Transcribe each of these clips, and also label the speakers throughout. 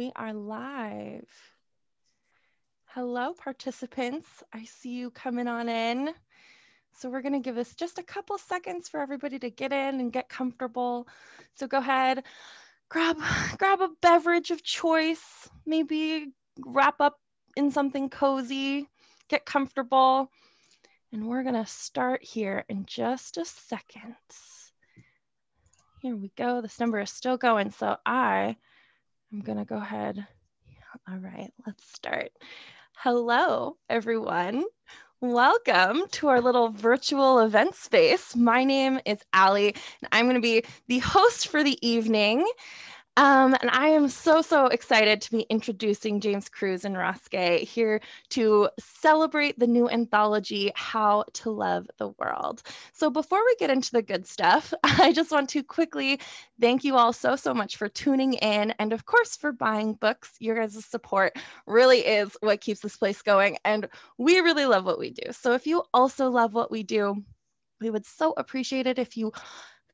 Speaker 1: We are live. Hello, participants. I see you coming on in. So we're going to give this just a couple seconds for everybody to get in and get comfortable. So go ahead, grab grab a beverage of choice, maybe wrap up in something cozy, get comfortable. And we're going to start here in just a second. Here we go. This number is still going. So I am going to go ahead. All right, let's start. Hello, everyone. Welcome to our little virtual event space. My name is Allie, and I'm going to be the host for the evening. Um, and I am so, so excited to be introducing James Crews and Gay here to celebrate the new anthology, How to Love the World. So before we get into the good stuff, I just want to quickly thank you all so, so much for tuning in and of course for buying books. Your guys' support really is what keeps this place going. And we really love what we do. So if you also love what we do, we would so appreciate it if you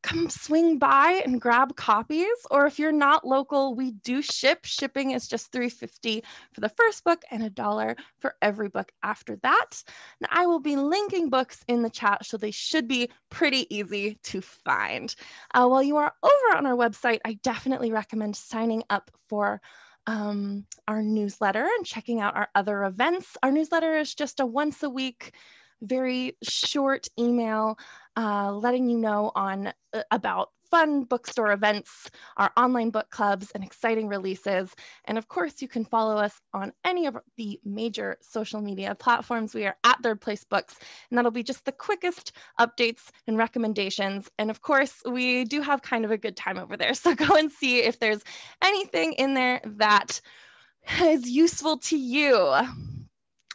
Speaker 1: come swing by and grab copies or if you're not local we do ship. Shipping is just 350 for the first book and a dollar for every book after that. And i will be linking books in the chat so they should be pretty easy to find. Uh, while you are over on our website i definitely recommend signing up for um, our newsletter and checking out our other events. Our newsletter is just a once a week very short email uh, letting you know on uh, about fun bookstore events, our online book clubs, and exciting releases. And of course, you can follow us on any of the major social media platforms. We are at Third Place Books, and that'll be just the quickest updates and recommendations. And of course, we do have kind of a good time over there. So go and see if there's anything in there that is useful to you.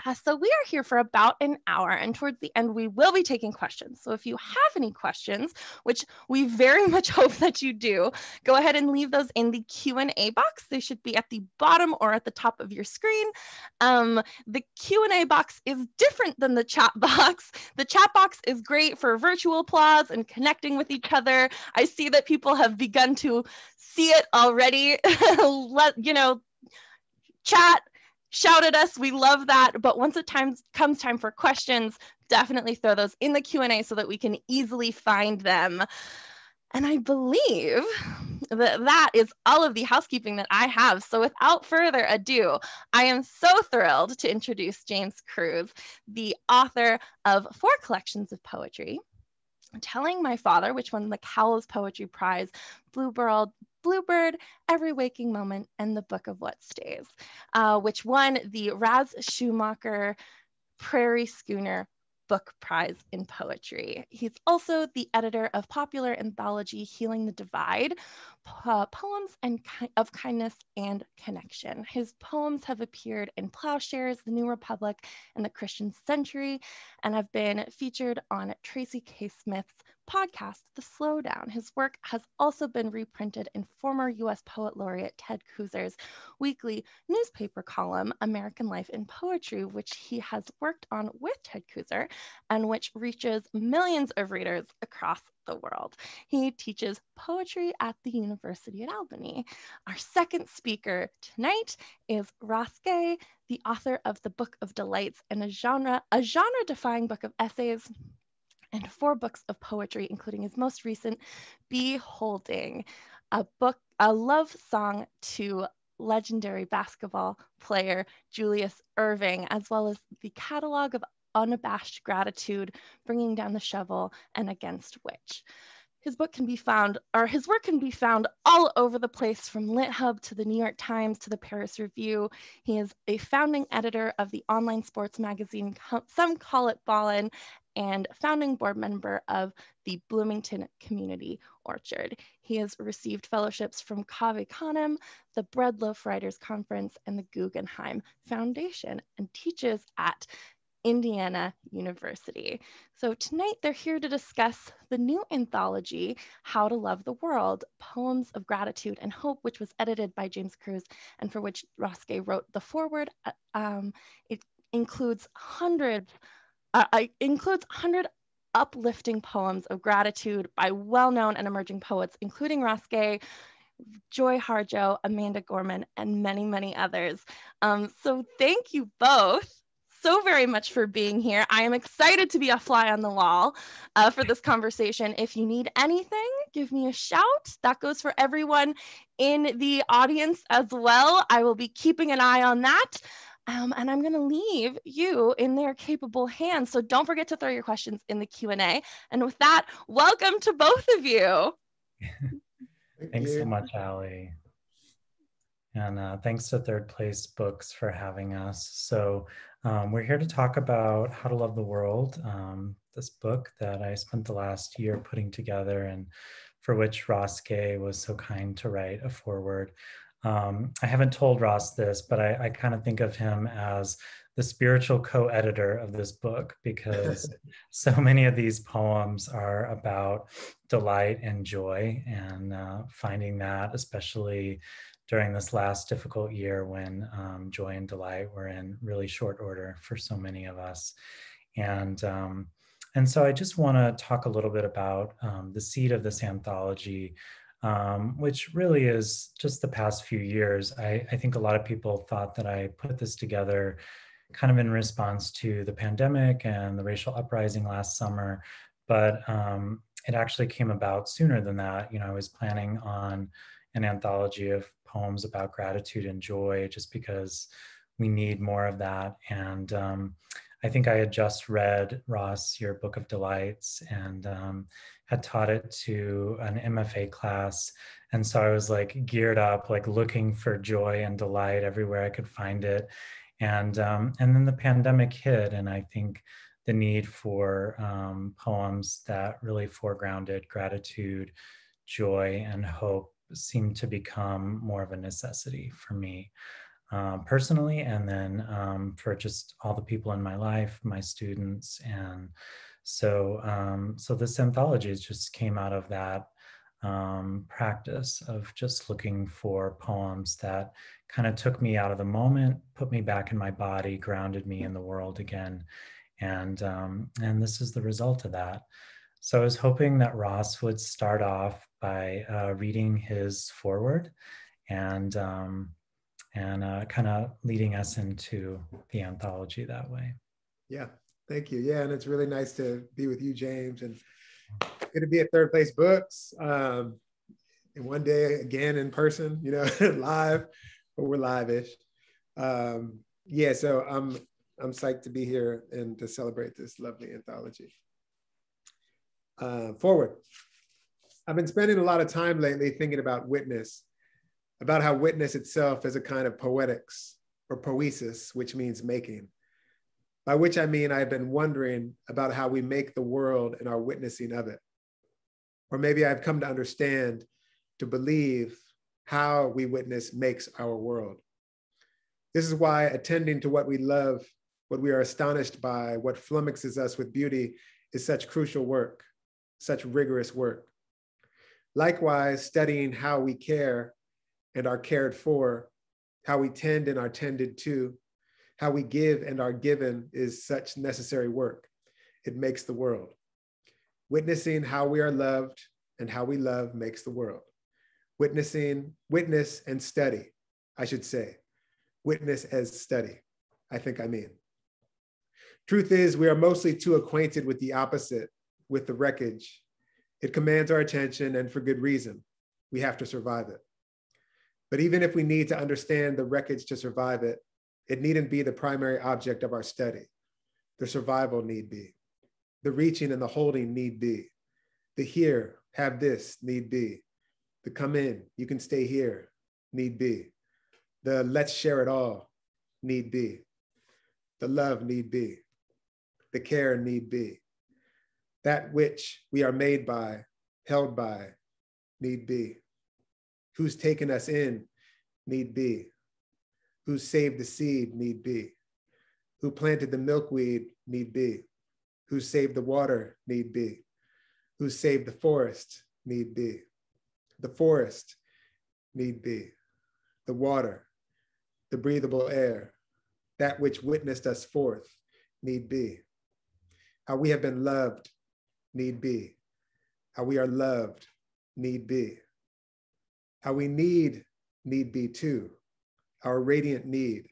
Speaker 1: Uh, so we are here for about an hour and towards the end we will be taking questions. So if you have any questions, which we very much hope that you do, go ahead and leave those in the Q&A box. They should be at the bottom or at the top of your screen. Um, the Q&A box is different than the chat box. The chat box is great for virtual applause and connecting with each other. I see that people have begun to see it already. Let, you know, chat shout at us. We love that. But once it comes time for questions, definitely throw those in the Q&A so that we can easily find them. And I believe that that is all of the housekeeping that I have. So without further ado, I am so thrilled to introduce James Crews, the author of four collections of poetry, Telling My Father, which won the Cowles Poetry Prize, Bluebird, Bluebird, Every Waking Moment, and The Book of What Stays, uh, which won the Raz Shumaker Prairie Schooner Book Prize in Poetry. He's also the editor of popular anthology Healing the Divide, uh, Poems and Ki of Kindness and Connection. His poems have appeared in Plowshares, The New Republic, and The Christian Century, and have been featured on Tracy K. Smith's podcast, The Slowdown. His work has also been reprinted in former US Poet Laureate Ted Kooser's weekly newspaper column, American Life in Poetry, which he has worked on with Ted Kooser and which reaches millions of readers across the world. He teaches poetry at the University at Albany. Our second speaker tonight is Ross Gay, the author of The Book of Delights and a genre, a genre-defying book of essays and four books of poetry, including his most recent, Beholding, a book, a love song to legendary basketball player Julius Erving, as well as the catalog of unabashed gratitude, bringing down the shovel, and against which. His book can be found, or his work can be found all over the place from LitHub to the New York Times to the Paris Review. He is a founding editor of the online sports magazine, some call it Ballin, and founding board member of the Bloomington Community Orchard. He has received fellowships from Cave Canem, the Breadloaf Writers Conference, and the Guggenheim Foundation, and teaches at Indiana University. So tonight they're here to discuss the new anthology, How to Love the World, Poems of Gratitude and Hope, which was edited by James Crews and for which Gay wrote the foreword. Uh, um, it includes hundreds, uh, includes 100 uplifting poems of gratitude by well-known and emerging poets, including Ross Gay, Joy Harjo, Amanda Gorman, and many, many others. Um, so thank you both so very much for being here. I am excited to be a fly on the wall uh, for this conversation. If you need anything, give me a shout. That goes for everyone in the audience as well. I will be keeping an eye on that. Um, and I'm going to leave you in their capable hands. So don't forget to throw your questions in the Q&A. And with that, welcome to both of you.
Speaker 2: Thanks so much, Ali. And uh, thanks to Third Place Books for having us. So um, we're here to talk about How to Love the World, um, this book that I spent the last year putting together and for which Ross Gay was so kind to write a foreword. Um, I haven't told Ross this, but I, I kind of think of him as the spiritual co-editor of this book because so many of these poems are about delight and joy and uh, finding that especially during this last difficult year when um, joy and delight were in really short order for so many of us. And um, and so i just want to talk a little bit about um, the seed of this anthology um, which really is just the past few years. I, I, think a lot of people thought that I put this together kind of in response to the pandemic and the racial uprising last summer, but um, it actually came about sooner than that. You know, I was planning on an anthology of poems about gratitude and joy just because we need more of that. And um, I think I had just read Ross, your Book of Delights, and um, had taught it to an MFA class. And so I was like geared up, like looking for joy and delight everywhere I could find it. And, um, and then the pandemic hit, and I think the need for um, poems that really foregrounded gratitude, joy, and hope seemed to become more of a necessity for me. Um, personally, and then um, for just all the people in my life, my students, and so, um, so this anthology just came out of that um, practice of just looking for poems that kind of took me out of the moment, put me back in my body, grounded me in the world again, and um, and this is the result of that. So I was hoping that Ross would start off by uh, reading his foreword, and um, and uh, kind of leading us into the anthology that way.
Speaker 3: Yeah, Thank you. Yeah, and it's really nice to be with you, James, and good to be at Third Place Books. Um, and one day again in person, you know, live, but we're live-ish. Um, yeah, so I'm I'm psyched to be here and to celebrate this lovely anthology. Uh, forward. I've been spending a lot of time lately thinking about witness, about how witness itself is a kind of poetics or poesis, which means making by which I mean I've been wondering about how we make the world and our witnessing of it. Or maybe I've come to understand, to believe how we witness makes our world. This is why attending to what we love, what we are astonished by, what flummoxes us with beauty is such crucial work, such rigorous work. Likewise, studying how we care and are cared for, how we tend and are tended to, how we give and are given is such necessary work. It makes the world. Witnessing how we are loved and how we love makes the world. Witnessing, witness and study, I should say. Witness as study, I think I mean. Truth is, we are mostly too acquainted with the opposite, with the wreckage. It commands our attention, and for good reason. We have to survive it. But even if we need to understand the wreckage to survive it, it needn't be the primary object of our study. The survival need be. The reaching and the holding need be. The here, have this need be. The come in, you can stay here need be. The let's share it all need be. The love need be. The care need be. That which we are made by, held by, need be. Who's taken us in need be who saved the seed need be, who planted the milkweed need be, who saved the water need be, who saved the forest need be, the forest need be, the water, the breathable air, that which witnessed us forth need be, how we have been loved need be, how we are loved need be, how we need need be too, our radiant need,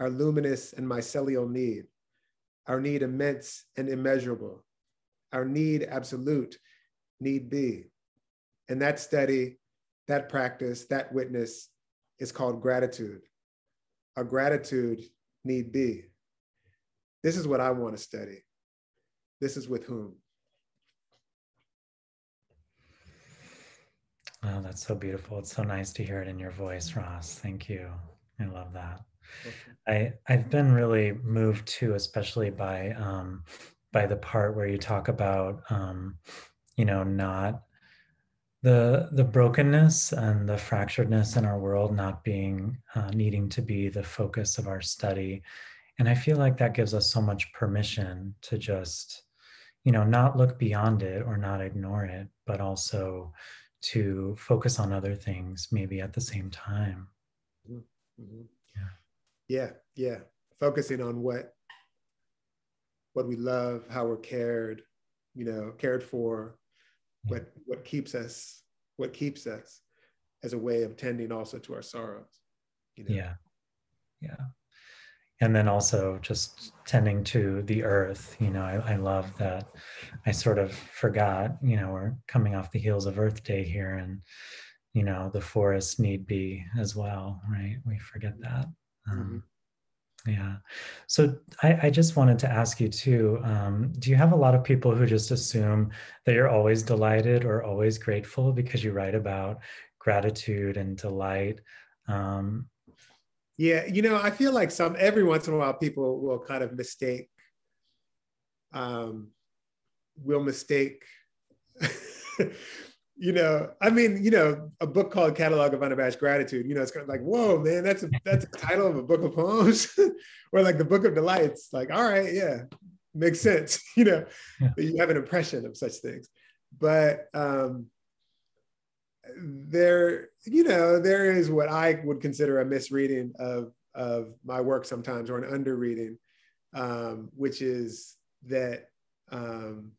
Speaker 3: our luminous and mycelial need, our need immense and immeasurable, our need absolute, need be. And that study, that practice, that witness is called gratitude. Our gratitude need be. This is what I want to study. This is with whom.
Speaker 2: Oh, that's so beautiful. It's so nice to hear it in your voice, Ross. Thank you. I love that. I I've been really moved too, especially by um, by the part where you talk about um, you know not the the brokenness and the fracturedness in our world not being uh, needing to be the focus of our study, and I feel like that gives us so much permission to just you know not look beyond it or not ignore it, but also to focus on other things maybe at the same time. Mm-hmm.
Speaker 3: mm-hmm. Yeah. Yeah. Yeah. Focusing on what what we love, how we're cared, you know, cared for, yeah. what what keeps us, what keeps us as a way of tending also to our sorrows.
Speaker 2: You know? Yeah. Yeah and then also just tending to the earth you know I, I, love that i sort of forgot you know we're coming off the heels of earth day here and you know the forest need be as well right? We forget that. Um, mm-hmm. yeah. So I, I, just wanted to ask you too um, do you have a lot of people who just assume that you're always delighted or always grateful because you write about gratitude and delight? Um,
Speaker 3: yeah, you know, I feel like some every once in a while people will kind of mistake, um, will mistake, you know, I mean, you know, a book called Catalog of Unabashed Gratitude, you know, it's kind of like, whoa, man, that's a that's a title of a book of poems, or like the Book of Delights. Like, all right, yeah, makes sense, you know, yeah. you have an impression of such things, but um, there, you know, there is what I would consider a misreading of of my work sometimes, or an underreading, um, which is that, um,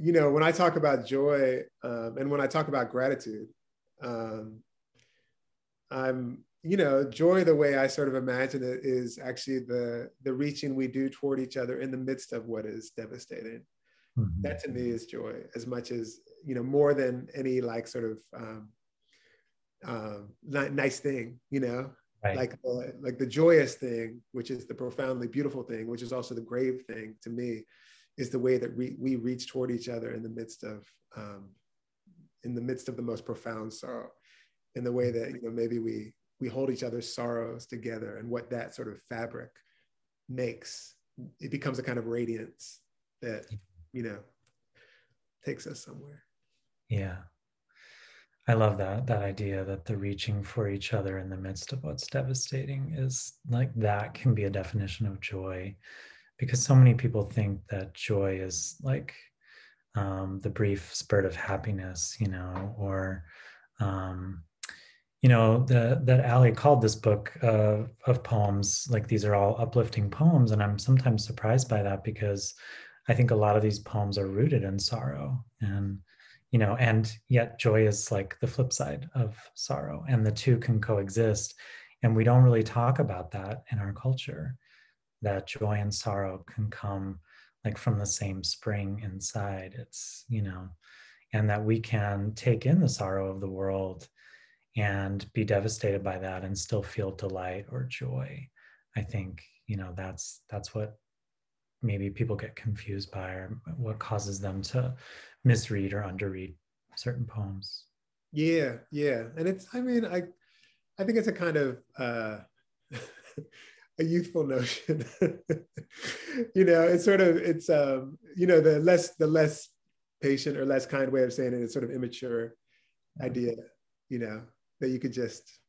Speaker 3: you know, when I talk about joy um, and when I talk about gratitude, um, I'm, you know, joy. The way I sort of imagine it is actually the the reaching we do toward each other in the midst of what is devastating. Mm-hmm. That to me is joy, as much as you know, more than any like sort of um, um, nice thing, you know, right. like the, like the joyous thing, which is the profoundly beautiful thing, which is also the grave thing to me, is the way that we we reach toward each other in the midst of um, in the midst of the most profound sorrow, in the way that you know maybe we we hold each other's sorrows together, and what that sort of fabric makes, it becomes a kind of radiance that you know takes us somewhere.
Speaker 2: Yeah. I love that that idea that the reaching for each other in the midst of what's devastating is like that can be a definition of joy because so many people think that joy is like um, the brief spurt of happiness, you know, or um, you know, the, that Ali called this book uh, of poems like these are all uplifting poems, and I'm sometimes surprised by that because I think a lot of these poems are rooted in sorrow and you know and yet joy is like the flip side of sorrow and the two can coexist and we don't really talk about that in our culture that joy and sorrow can come like from the same spring inside. It's you know and that we can take in the sorrow of the world and be devastated by that and still feel delight or joy. I think you know that's that's what maybe people get confused by or what causes them to misread or underread certain poems.
Speaker 3: Yeah yeah. And it's i mean i i think it's a kind of uh a youthful notion you know it's sort of it's um you know the less the less patient or less kind way of saying it is sort of immature idea you know that you could just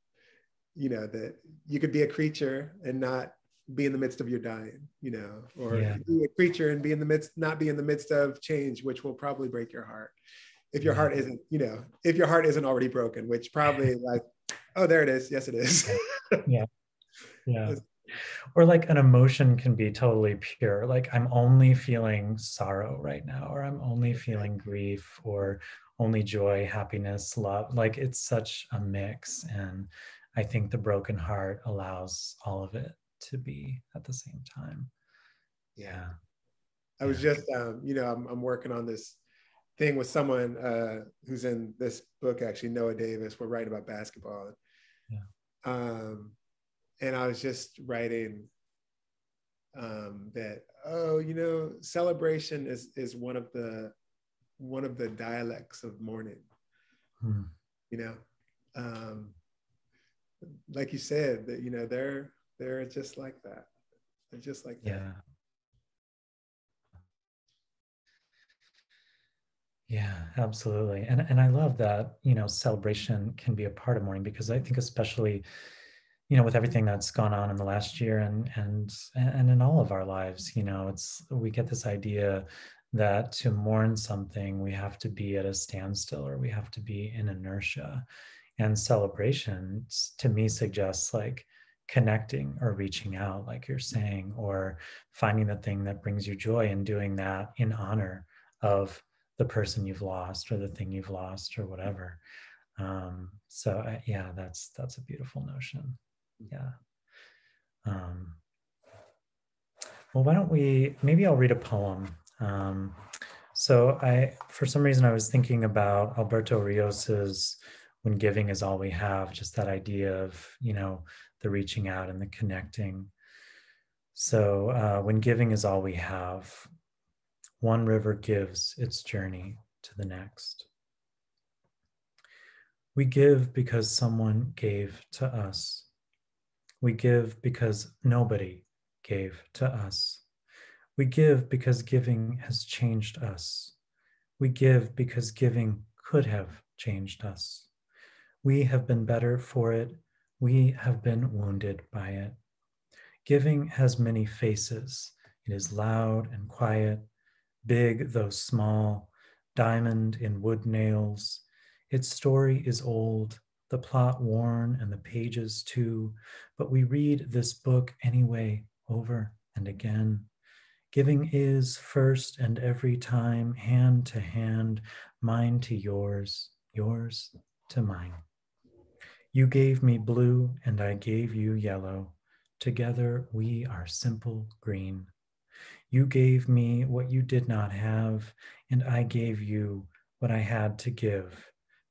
Speaker 3: you know that you could be a creature and not be in the midst of your dying, you know, or yeah. be a creature and be in the midst, not be in the midst of change, which will probably break your heart. If your heart isn't, you know, if your heart isn't already broken, which probably like, oh, there it is. Yes, it is.
Speaker 2: yeah. Yeah. Or like an emotion can be totally pure. Like I'm only feeling sorrow right now, or I'm only feeling grief, or only joy, happiness, love. Like it's such a mix. And I think the broken heart allows all of it to be at the same time. Yeah.
Speaker 3: I was just, um, you know, I'm, I'm working on this thing with someone uh, who's in this book, actually, Noah Davis. We're writing about basketball. Yeah. Um, and I was just writing um, that, oh, you know, celebration is is one of the one of the dialects of mourning. Hmm. You know, um, like you said, that you know they're they're just like that. They're just like
Speaker 2: that.
Speaker 3: Yeah.
Speaker 2: Yeah, absolutely. And and I love that, you know, celebration can be a part of mourning because I think especially, you know, with everything that's gone on in the last year and and and in all of our lives, you know, it's we get this idea that to mourn something, we have to be at a standstill or we have to be in inertia. And celebration to me suggests like connecting or reaching out, like you're saying, or finding the thing that brings you joy and doing that in honor of the person you've lost or the thing you've lost or whatever um, so uh, yeah that's that's a beautiful notion yeah um, well why don't we maybe i'll read a poem um, so i for some reason i was thinking about alberto rios's when giving is all we have just that idea of you know the reaching out and the connecting so uh, when giving is all we have one river gives its journey to the next. We give because someone gave to us. We give because nobody gave to us. We give because giving has changed us. We give because giving could have changed us. We have been better for it. We have been wounded by it. Giving has many faces. It is loud and quiet, big though small, diamond in wood nails. Its story is old, the plot worn, and the pages too, but we read this book anyway, over and again. Giving is first and every time, hand to hand, mine to yours, yours to mine. You gave me blue, and I gave you yellow. Together we are simple green. You gave me what you did not have, and I gave you what I had to give.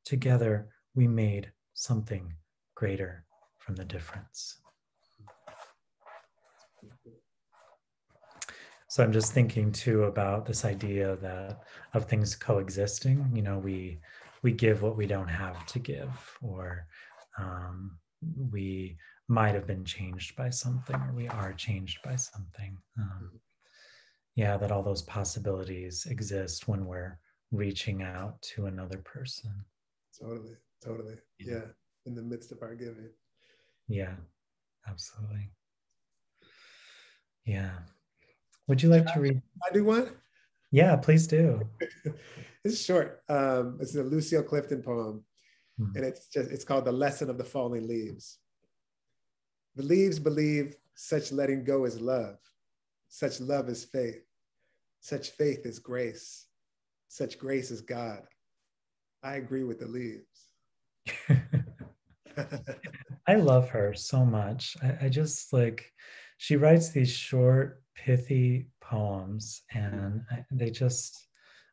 Speaker 2: Together, we made something greater from the difference. So I'm just thinking too about this idea that of things coexisting. You know, we we give what we don't have to give, or um, we might have been changed by something, or we are changed by something. Um, yeah that all those possibilities exist when we're reaching out to another person
Speaker 3: totally totally. Yeah, yeah. in the midst of our giving.
Speaker 2: Yeah. Absolutely. Yeah. Would you like to read?
Speaker 3: i do one?
Speaker 2: Yeah please do.
Speaker 3: It's short. Um it's a lucille clifton poem hmm. and it's just it's called the lesson of the falling leaves. The leaves believe such letting go is love. Such love is faith. Such faith is grace. Such grace is God. I agree with the leaves.
Speaker 2: I love her so much. I, I, just like, she writes these short, pithy poems, and I, they just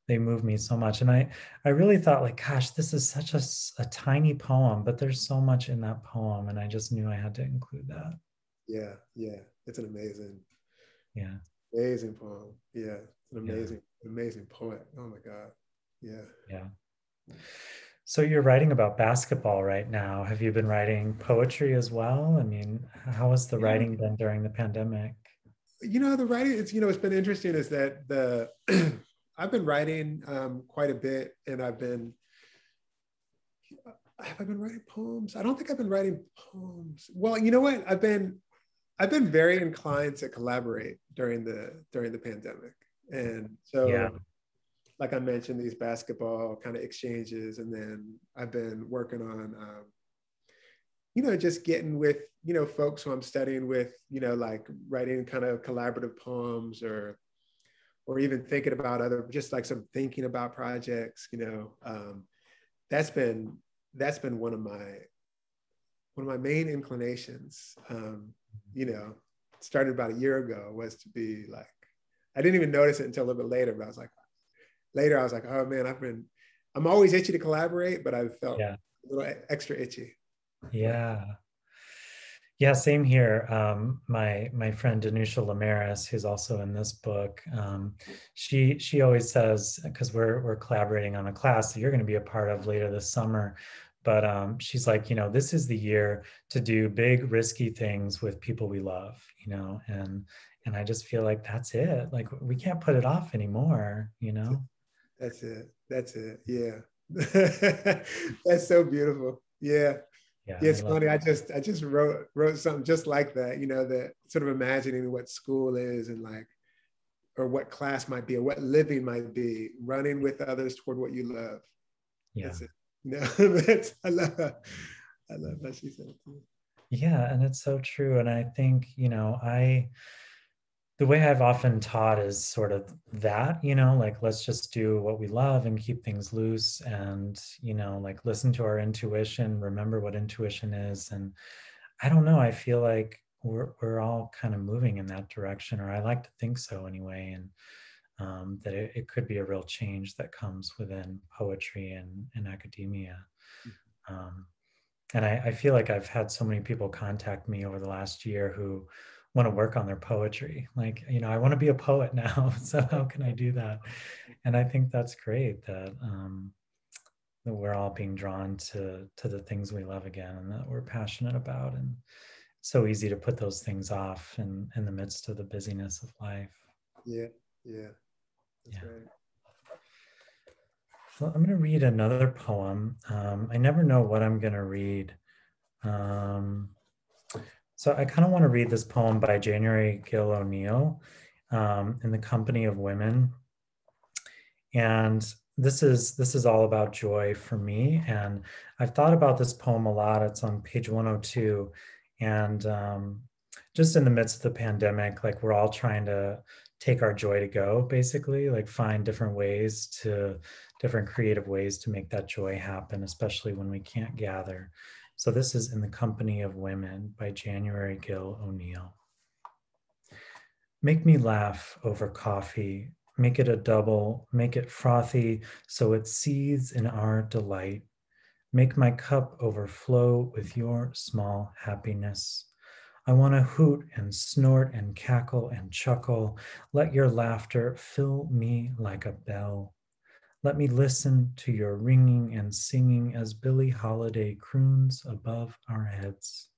Speaker 2: they move me so much. And I I really thought like, gosh, this is such a, a tiny poem, but there's so much in that poem, and I just knew I had to include that.
Speaker 3: Yeah, yeah, it's an amazing,
Speaker 2: yeah,
Speaker 3: amazing poem. Yeah, an amazing, yeah. amazing poet. Oh my God. Yeah.
Speaker 2: Yeah. So you're writing about basketball right now. Have you been writing poetry as well? I mean, how has the yeah. writing been during the pandemic?
Speaker 3: You know, the writing, it's, you know, it's been interesting is that the, I've been writing um, quite a bit and I've been, have I been writing poems? I don't think I've been writing poems. Well, you know what? I've been, I've been very inclined to collaborate during the, during the pandemic. And so, yeah. Like I mentioned, these basketball kind of exchanges, and then I've been working on, um, you know, just getting with, you know, folks who I'm studying with, you know, like writing kind of collaborative poems or, or even thinking about other, just like some thinking about projects, you know. Um, that's been that's been one of my one of my main inclinations. Um, you know, started about a year ago was to be like, I didn't even notice it until a little bit later, but I was like, later I was like, oh man, I've been, I'm always itchy to collaborate, but I felt yeah. a little extra itchy.
Speaker 2: Yeah. Yeah, same here. Um, my my friend Danusha Laméris, who's also in this book, um, she she always says because we're we're collaborating on a class that you're going to be a part of later this summer. But um, she's like, you know, this is the year to do big, risky things with people we love, you know, and and I just feel like that's it. Like we can't put it off anymore, you know.
Speaker 3: That's it. That's it. Yeah. that's so beautiful. Yeah yeah, yeah it's I funny. That. I just I just wrote wrote something just like that. You know, that sort of imagining what school is and like, or what class might be, or what living might be, running with others toward what you love.
Speaker 2: Yeah. That's it.
Speaker 3: No, that's I love I love how she said.
Speaker 2: Yeah, and it's so true. And I think you know I the way I've often taught is sort of that, you know, like let's just do what we love and keep things loose and, you know, like listen to our intuition, remember what intuition is. And I don't know, I feel like we're, we're all kind of moving in that direction, or I like to think so anyway. And um, that it, it, could be a real change that comes within poetry and, and academia. Mm-hmm. Um, and I, I feel like I've had so many people contact me over the last year who, want to work on their poetry. Like you know i want to be a poet now so how can i do that? And i think that's great that um that we're all being drawn to to the things we love again and that we're passionate about and so easy to put those things off in in the midst of the busyness of life.
Speaker 3: Yeah yeah. That's yeah. right.
Speaker 2: Well i'm going to read another poem. Um, i never know what i'm going to read. Um, so I kind of want to read this poem by January Gill O'Neill um, in the company of women. And this is this is all about joy for me. And I've thought about this poem a lot. It's on page 102. And um, just in the midst of the pandemic, like we're all trying to take our joy to go, basically, like find different ways to different creative ways to make that joy happen, especially when we can't gather. So this is In the Company of Women by January Gill O'Neill. Make me laugh over coffee, make it a double, make it frothy so it seethes in our delight. Make my cup overflow with your small happiness. I want to hoot and snort and cackle and chuckle. Let your laughter fill me like a bell. Let me listen to your ringing and singing as Billie Holiday croons above our heads.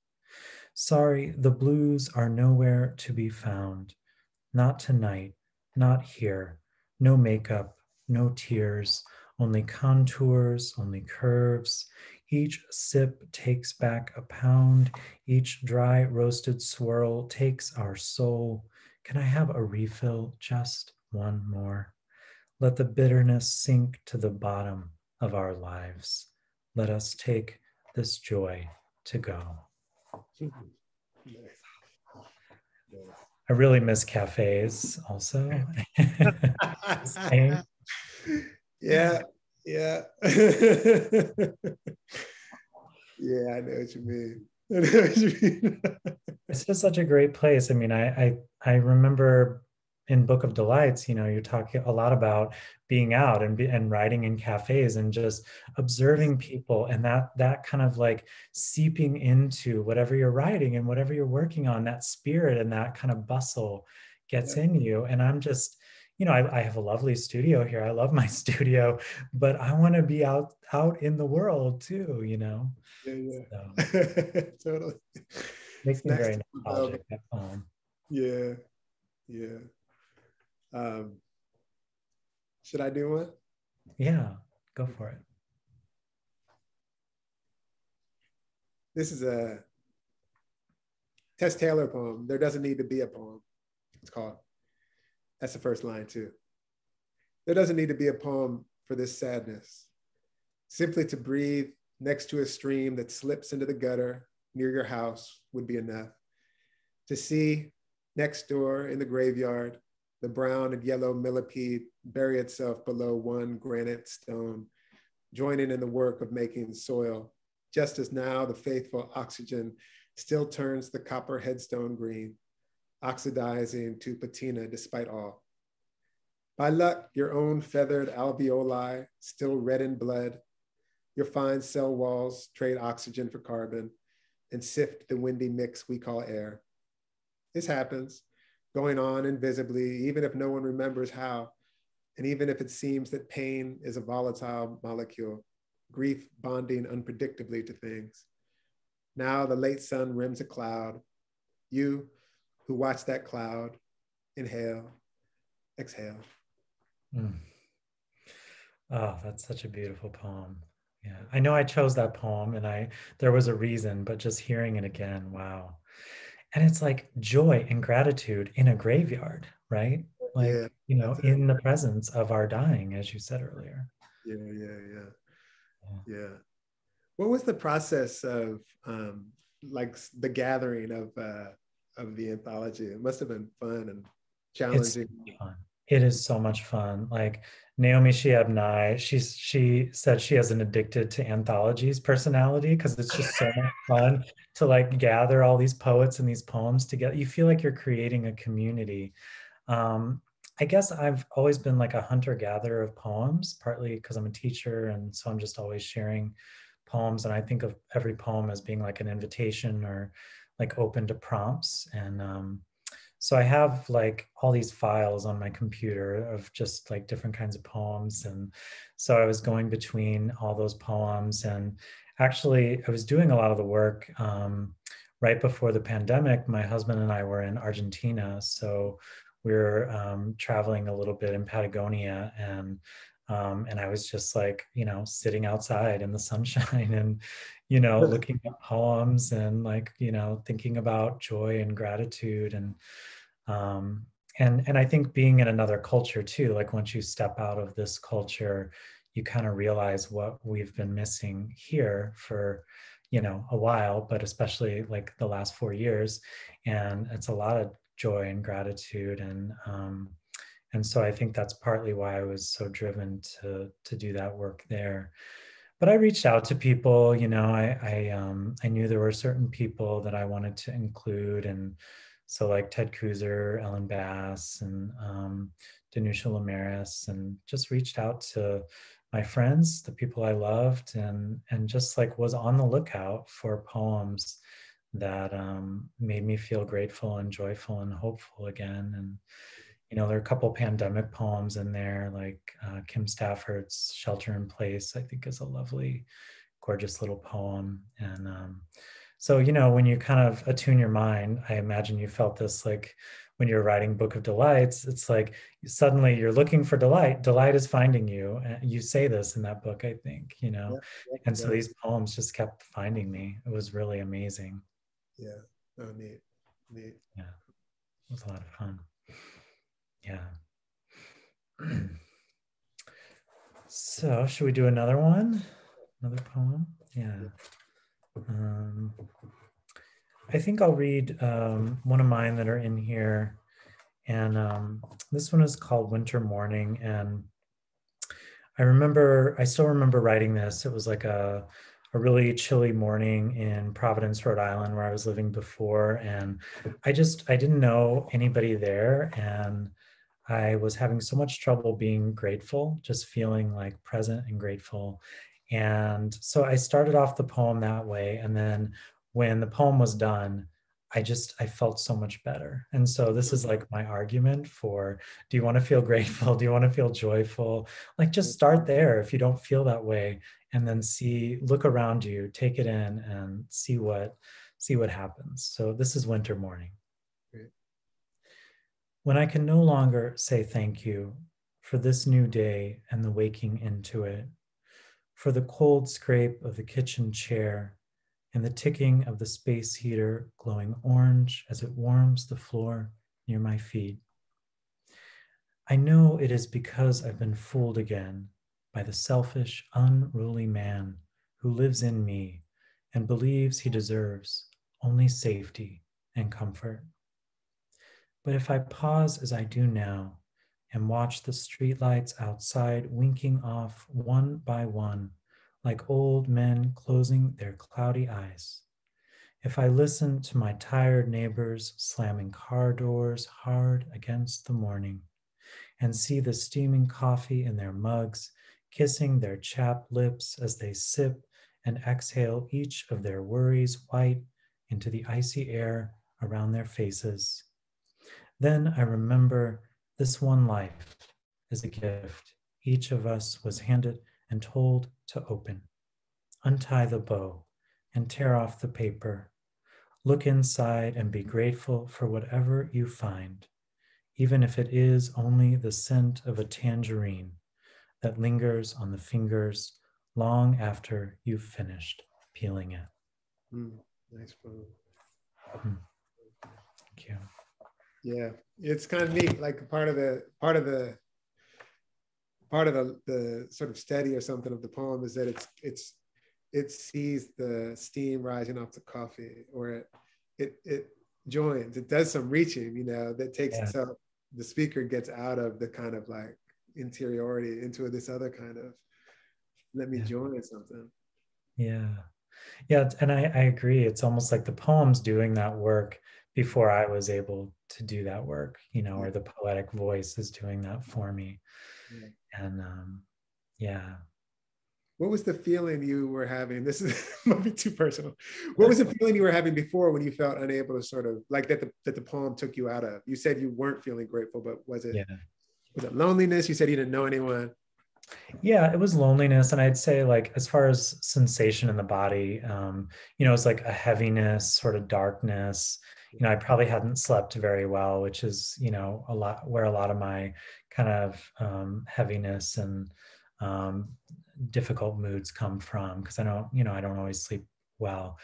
Speaker 2: Sorry, the blues are nowhere to be found. Not tonight, not here. No makeup, no tears, only contours, only curves. Each sip takes back a pound. Each dry roasted swirl takes our soul. Can I have a refill? Just one more. Let the bitterness sink to the bottom of our lives. Let us take this joy to go. I really miss cafes also.
Speaker 3: yeah, yeah. yeah, I know what you mean. I know what you mean.
Speaker 2: it's just such a great place. I mean, I I, I remember in Book of Delights, you know, you're talking a lot about being out and and writing in cafes and just observing people and that that kind of like seeping into whatever you're writing and whatever you're working on. That spirit and that kind of bustle gets yeah. in you. And I'm just, you know, I, I have a lovely studio here. I love my studio, but I want to be out out in the world too. You know.
Speaker 3: Yeah, yeah. So, totally.
Speaker 2: Makes me very um, nostalgic at home.
Speaker 3: Yeah, yeah. Um, should I do one?
Speaker 2: Yeah, go for it.
Speaker 3: This is a Tess Taylor poem. There doesn't need to be a poem. It's called. That's the first line, too. There doesn't need to be a poem for this sadness. Simply to breathe next to a stream that slips into the gutter near your house would be enough. To see next door in the graveyard the brown and yellow millipede bury itself below one granite stone, joining in the work of making soil, just as now the faithful oxygen still turns the copper headstone green, oxidizing to patina despite all. By luck, your own feathered alveoli still red in blood, your fine cell walls trade oxygen for carbon and sift the windy mix we call air. This happens, going on invisibly, even if no one remembers how, and even if it seems that pain is a volatile molecule, grief bonding unpredictably to things. Now the late sun rims a cloud. You who watch that cloud, inhale, exhale. Mm.
Speaker 2: Oh, that's such a beautiful poem. Yeah, I know I chose that poem and I there was a reason, but just hearing it again, wow. And it's like joy and gratitude in a graveyard, right? Like, yeah, you know, in the presence of our dying, as you said earlier.
Speaker 3: Yeah, yeah, yeah. Yeah. yeah. What was the process of um like the gathering of uh of the anthology? It must have been fun and challenging.
Speaker 2: It's fun. It is so much fun. Like Naomi Shihab Nye, she's she said she has an addicted to anthologies personality because it's just so much fun to like gather all these poets and these poems together. You feel like you're creating a community. Um, I guess I've always been like a hunter gatherer of poems, partly because I'm a teacher, and so I'm just always sharing poems. And I think of every poem as being like an invitation or like open to prompts. And um, so I have like all these files on my computer of just like different kinds of poems. And so I was going between all those poems. And actually, I was doing a lot of the work um, right before the pandemic. My husband and I were in Argentina. So we were um, traveling a little bit in Patagonia and um, and I was just like, you know, sitting outside in the sunshine and, you know, looking at poems and like, you know, thinking about joy and gratitude and, um, and and I think being in another culture too, like once you step out of this culture, you kind of realize what we've been missing here for, you know, a while, but especially like the last four years, and it's a lot of joy and gratitude and um, and so I think that's partly why I was so driven to to do that work there. But I reached out to people, you know, I I, um, I knew there were certain people that I wanted to include, and so like Ted Kooser, Ellen Bass, and um, Danusha Laméris, and just reached out to my friends, the people I loved, and and just like was on the lookout for poems that um, made me feel grateful and joyful and hopeful again. And you know, there are a couple pandemic poems in there, like uh, Kim Stafford's "Shelter in Place." I think is a lovely, gorgeous little poem. And um, so, you know, when you kind of attune your mind, I imagine you felt this like when you're writing Book of Delights. It's like suddenly you're looking for delight. Delight is finding you. And you say this in that book, I think. You know, yeah, yeah, and so these poems just kept finding me. It was really amazing.
Speaker 3: Yeah. Oh, neat. Neat.
Speaker 2: Yeah. It was a lot of fun. Yeah. so, should we do another one? Another poem? Yeah. Um, I think I'll read um, one of mine that are in here. And um, this one is called Winter Morning. And I remember, I still remember writing this. It was like a a really chilly morning in Providence, Rhode Island, where I was living before. And I just, I didn't know anybody there. And I was having so much trouble being grateful, just feeling like present and grateful. And so I started off the poem that way. And then when the poem was done, I just I felt so much better. And so this is like my argument for do you want to feel grateful? Do you want to feel joyful? Like just start there if you don't feel that way and then see look around you, take it in and see what see what happens. So this is winter morning. When I can no longer say thank you for this new day and the waking into it, for the cold scrape of the kitchen chair and the ticking of the space heater glowing orange as it warms the floor near my feet. I know it is because I've been fooled again by the selfish, unruly man who lives in me and believes he deserves only safety and comfort. But if I pause as I do now and watch the streetlights outside winking off one by one like old men closing their cloudy eyes. If I listen to my tired neighbors slamming car doors hard against the morning and see the steaming coffee in their mugs, kissing their chapped lips as they sip and exhale each of their worries white into the icy air around their faces. Then I remember this one life is a gift each of us was handed and told to open. Untie the bow and tear off the paper. Look inside and be grateful for whatever you find, even if it is only the scent of a tangerine that lingers on the fingers long after you've finished peeling it.
Speaker 3: Mm, nice poem.
Speaker 2: Mm. Thank you.
Speaker 3: Yeah, it's kind of neat. Like part of the part of the part of the, the sort of steady or something of the poem is that it's it's it sees the steam rising off the coffee or it it it joins it does some reaching you know that takes
Speaker 2: Yeah.
Speaker 3: itself the speaker gets out of the kind of like interiority into this other kind of let me
Speaker 2: Yeah.
Speaker 3: join something
Speaker 2: Yeah. Yeah. And I, I agree. It's almost like the poem's doing that work before I was able to do that work, you know, or the poetic voice is doing that for me.
Speaker 3: Yeah.
Speaker 2: And um, yeah.
Speaker 3: what was the feeling you were having this is might be too personal what was the feeling you were having before when you felt unable to sort of like that the, that the poem took you out of you said you weren't feeling grateful but was it
Speaker 2: Yeah.
Speaker 3: was it loneliness you said you didn't know anyone
Speaker 2: Yeah, it was loneliness. And I'd say, like, as far as sensation in the body, um, you know, it's like a heaviness, sort of darkness. You know, I probably hadn't slept very well, which is, you know, a lot where a lot of my kind of um, heaviness and um, difficult moods come from because I don't, you know, I don't always sleep well.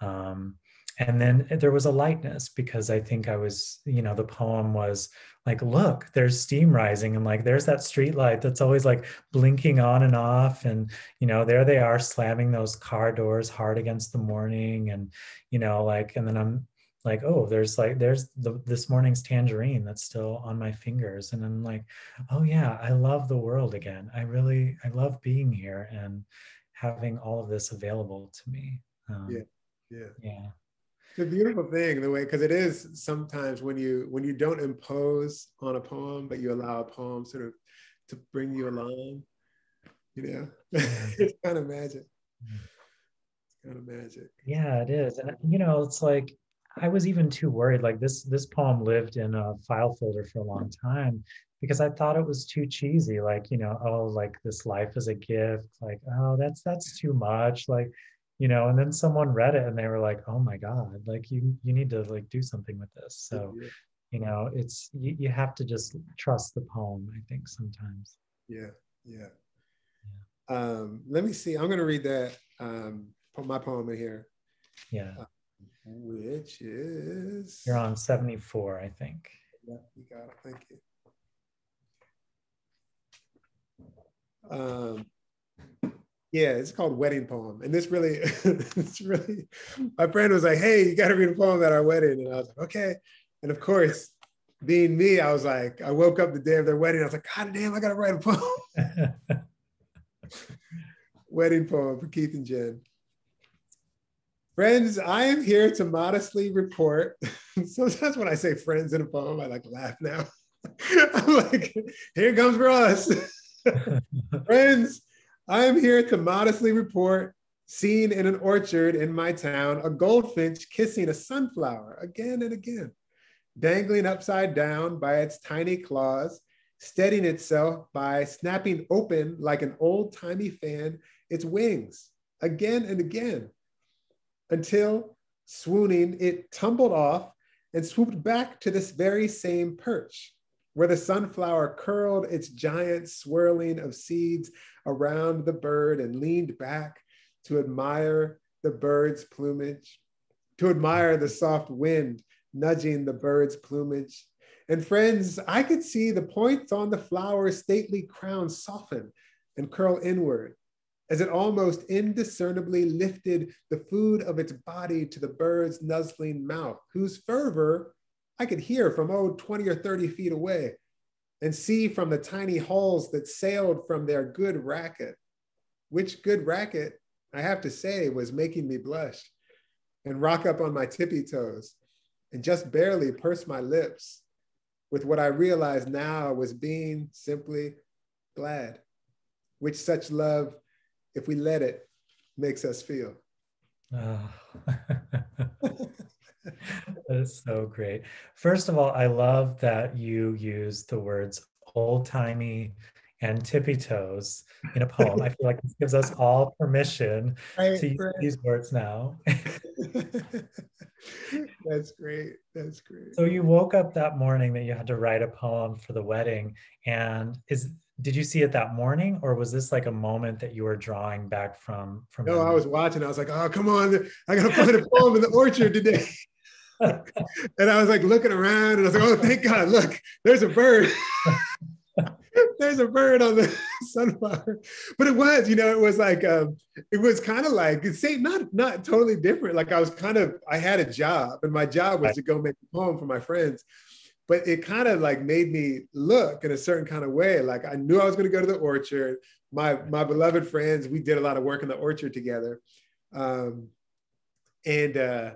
Speaker 2: Um, and then there was a lightness because I think I was, you know, the poem was like, look, there's steam rising, and like there's that street light that's always like blinking on and off, and you know, there they are slamming those car doors hard against the morning, and you know, like, and then I'm like, oh, there's like there's the this morning's tangerine that's still on my fingers, and I'm like, oh yeah, I love the world again. I really, I love being here and having all of this available to me. Um,
Speaker 3: Yeah. yeah
Speaker 2: yeah.
Speaker 3: It's a beautiful thing the way because it is sometimes when you when you don't impose on a poem but you allow a poem sort of to bring you along you know it's kind of magic it's kind of magic
Speaker 2: Yeah, it is. And you know, it's like I was even too worried. Like this this poem lived in a file folder for a long time because I thought it was too cheesy. Like, you know, oh, like this life is a gift. Like, oh, that's that's too much. Like, you know, and then someone read it and they were like, oh my God, like you you need to like do something with this. So,
Speaker 3: yeah
Speaker 2: you know, it's you, you have to just trust the poem, I think, sometimes.
Speaker 3: yeah, yeah. um let me see i'm going to read that um put my poem in here
Speaker 2: Yeah.
Speaker 3: Which is
Speaker 2: You're on 74, I think.
Speaker 3: Yeah, you got it. Thank you. Um, yeah, it's called Wedding Poem. And this really, it's really, my friend was like, hey, you got to read a poem at our wedding. And I was like, okay. And of course, being me, I was like, I woke up the day of their wedding. I was like, God damn, I got to write a poem. Wedding poem for Keith and Jen. Friends, I am here to modestly report. Sometimes when I say friends in a poem, I like laugh now. I'm like, here comes for us. Friends, I am here to modestly report seen in an orchard in my town a goldfinch kissing a sunflower again and again, dangling upside down by its tiny claws, steadying itself by snapping open like an old timey fan its wings again and again until swooning, it tumbled off and swooped back to this very same perch where the sunflower curled its giant swirling of seeds around the bird and leaned back to admire the bird's plumage, to admire the soft wind nudging the bird's plumage. And friends, I could see the points on the flower's stately crown soften and curl inward as it almost indiscernibly lifted the food of its body to the bird's nuzzling mouth, whose fervor I could hear from oh 20 or 30 feet away and see from the tiny hulls that sailed from their good racket. which good racket, I have to say, was making me blush and rock up on my tippy toes and just barely purse my lips with what I realized now was being simply glad, which such love, if we let it, makes us feel. Oh.
Speaker 2: that is so great. First of all, I love that you use the words old timey and tippy toes in a poem. I feel like this gives us all permission right, to use right. these words now.
Speaker 3: That's great. That's great.
Speaker 2: So you woke up that morning that you had to write a poem for the wedding, and is did you see it that morning, or was this like a moment that you were drawing back from? From
Speaker 3: no, I was watching. I was like, "Oh, come on! I gotta find a poem in the orchard today." and I was like looking around, and I was like, "Oh, thank God! Look, there's a bird." there's a bird on the sunflower but it was you know it was like um, it was kind of like say not not totally different like i was kind of i had a job and my job was to go make a poem for my friends but it kind of like made me look in a certain kind of way like i knew i was going to go to the orchard my my beloved friends we did a lot of work in the orchard together um, and uh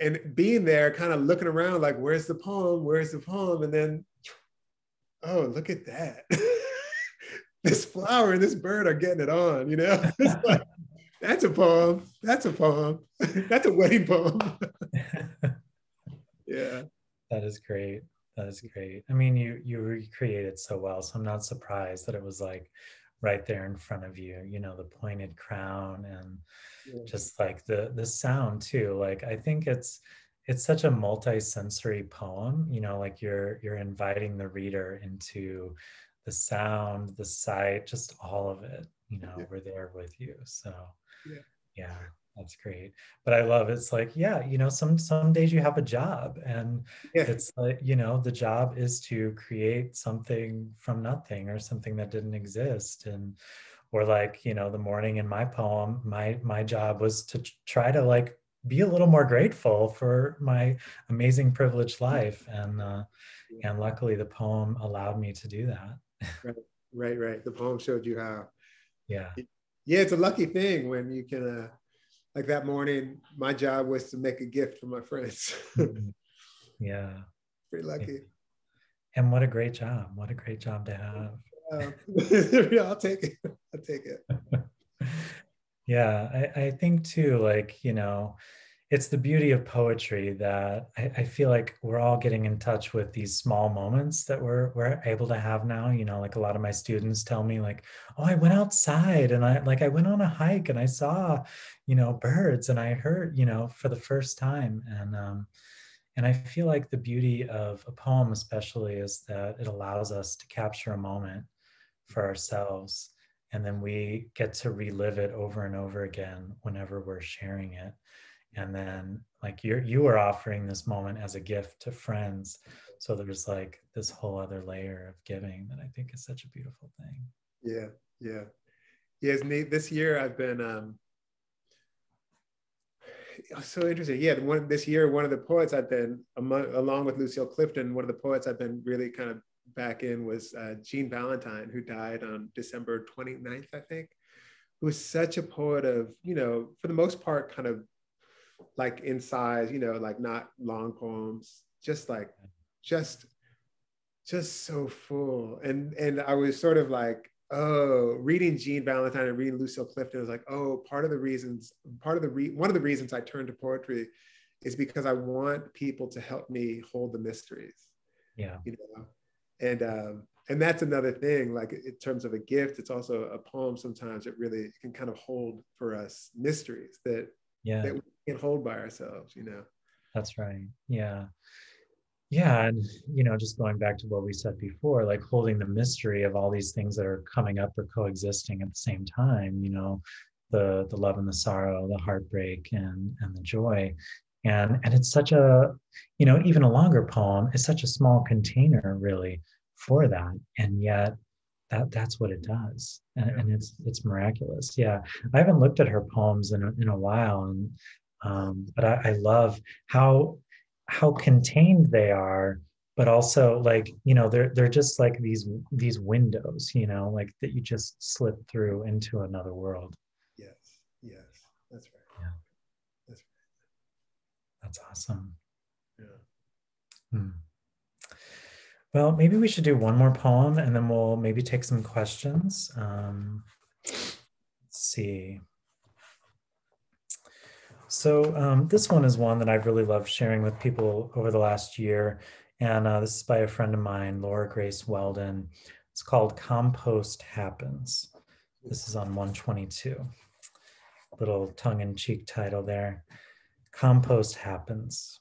Speaker 3: and being there kind of looking around like where's the poem where's the poem and then oh, look at that. this flower and this bird are getting it on, you know? Like, that's a poem. That's a poem. that's a wedding poem. yeah.
Speaker 2: That is great. That is great. I mean, you you recreated so well, so I'm not surprised that it was like right there in front of you. You know, the pointed crown and yeah. just like the the sound too. Like I think it's it's such a multi-sensory poem you know like you're you're inviting the reader into the sound the sight just all of it you know yeah. we're there with you so yeah. Yeah that's great. But i love it's like yeah you know some some days you have a job and yeah. it's like you know the job is to create something from nothing or something that didn't exist. And or like you know the morning in my poem my my job was to try to like be a little more grateful for my amazing privileged life. And uh, and luckily the poem allowed me to do that.
Speaker 3: Right right right. The poem showed you how
Speaker 2: yeah
Speaker 3: yeah it's a lucky thing when you can uh, like that morning my job was to make a gift for my friends.
Speaker 2: Mm-hmm. yeah.
Speaker 3: Pretty lucky.
Speaker 2: And what a great job. What a great job to have.
Speaker 3: Yeah, i'll take it. I'll take it.
Speaker 2: Yeah, I, I think too, like, you know, it's the beauty of poetry that I, I, feel like we're all getting in touch with these small moments that we're we're able to have now. You know, like a lot of my students tell me, like, oh, I went outside and I like I went on a hike and I saw, you know, birds and I heard, you know, for the first time. And um, and I feel like the beauty of a poem, especially, is that it allows us to capture a moment for ourselves and then we get to relive it over and over again whenever we're sharing it and then like you're you are offering this moment as a gift to friends. So there's like this whole other layer of giving that i think is such a beautiful thing.
Speaker 3: Yeah yeah. Yes Nate, this year i've been um so interesting. Yeah one this year one of the poets i've been among, along with lucille clifton one of the poets i've been really kind of back in was uh, Jean Valentine, who died on December 29th, I think, who was such a poet of, you know, for the most part, kind of like in size, you know, like not long poems, just like, just, just so full. And and I was sort of like, oh, reading Jean Valentine and reading Lucille Clifton, was like, oh, part of the reasons, part of the re- one of the reasons I turned to poetry is because I want people to help me hold the mysteries.
Speaker 2: Yeah.
Speaker 3: You know, and um, and that's another thing like in terms of a gift it's also a poem sometimes it really can kind of hold for us mysteries that
Speaker 2: yeah.
Speaker 3: that we can't hold by ourselves you know?
Speaker 2: That's right. Yeah. Yeah and you know just going back to what we said before like holding the mystery of all these things that are coming up or coexisting at the same time you know the the love and the sorrow the heartbreak and and the joy. And and it's such a you know even a longer poem is such a small container really for that. And yet that that's what it does. And, and it's it's miraculous. Yeah. I haven't looked at her poems in a, in a while and um, but I, I love how how contained they are but also like you know they're they're just like these these windows you know like that you just slip through into another world.
Speaker 3: Yes. Yes. That's right.
Speaker 2: Yeah.
Speaker 3: That's right.
Speaker 2: That's awesome.
Speaker 3: Yeah.
Speaker 2: Hmm. Well maybe we should do one more poem and then we'll maybe take some questions um, let's see so um, this one is one that I've really loved sharing with people over the last year. And uh, this is by a friend of mine, Laura Grace Weldon. It's called Compost Happens. This is on 122. Little tongue in cheek title there. Compost Happens.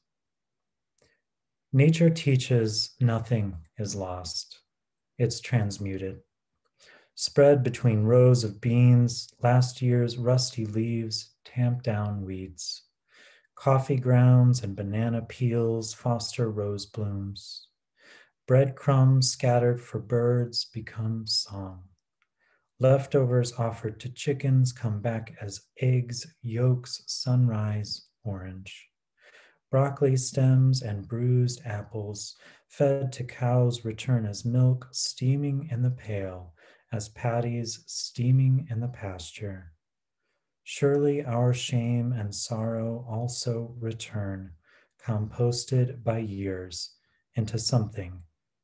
Speaker 2: Nature teaches nothing is lost, it's transmuted. Spread between rows of beans, last year's rusty leaves, tamp down weeds. Coffee grounds and banana peels foster rose blooms. Breadcrumbs scattered for birds become song. Leftovers offered to chickens come back as eggs, yolks, sunrise, orange. Broccoli stems and bruised apples fed to cows return as milk steaming in the pail, as patties steaming in the pasture. Surely our shame and sorrow also return, composted by years into something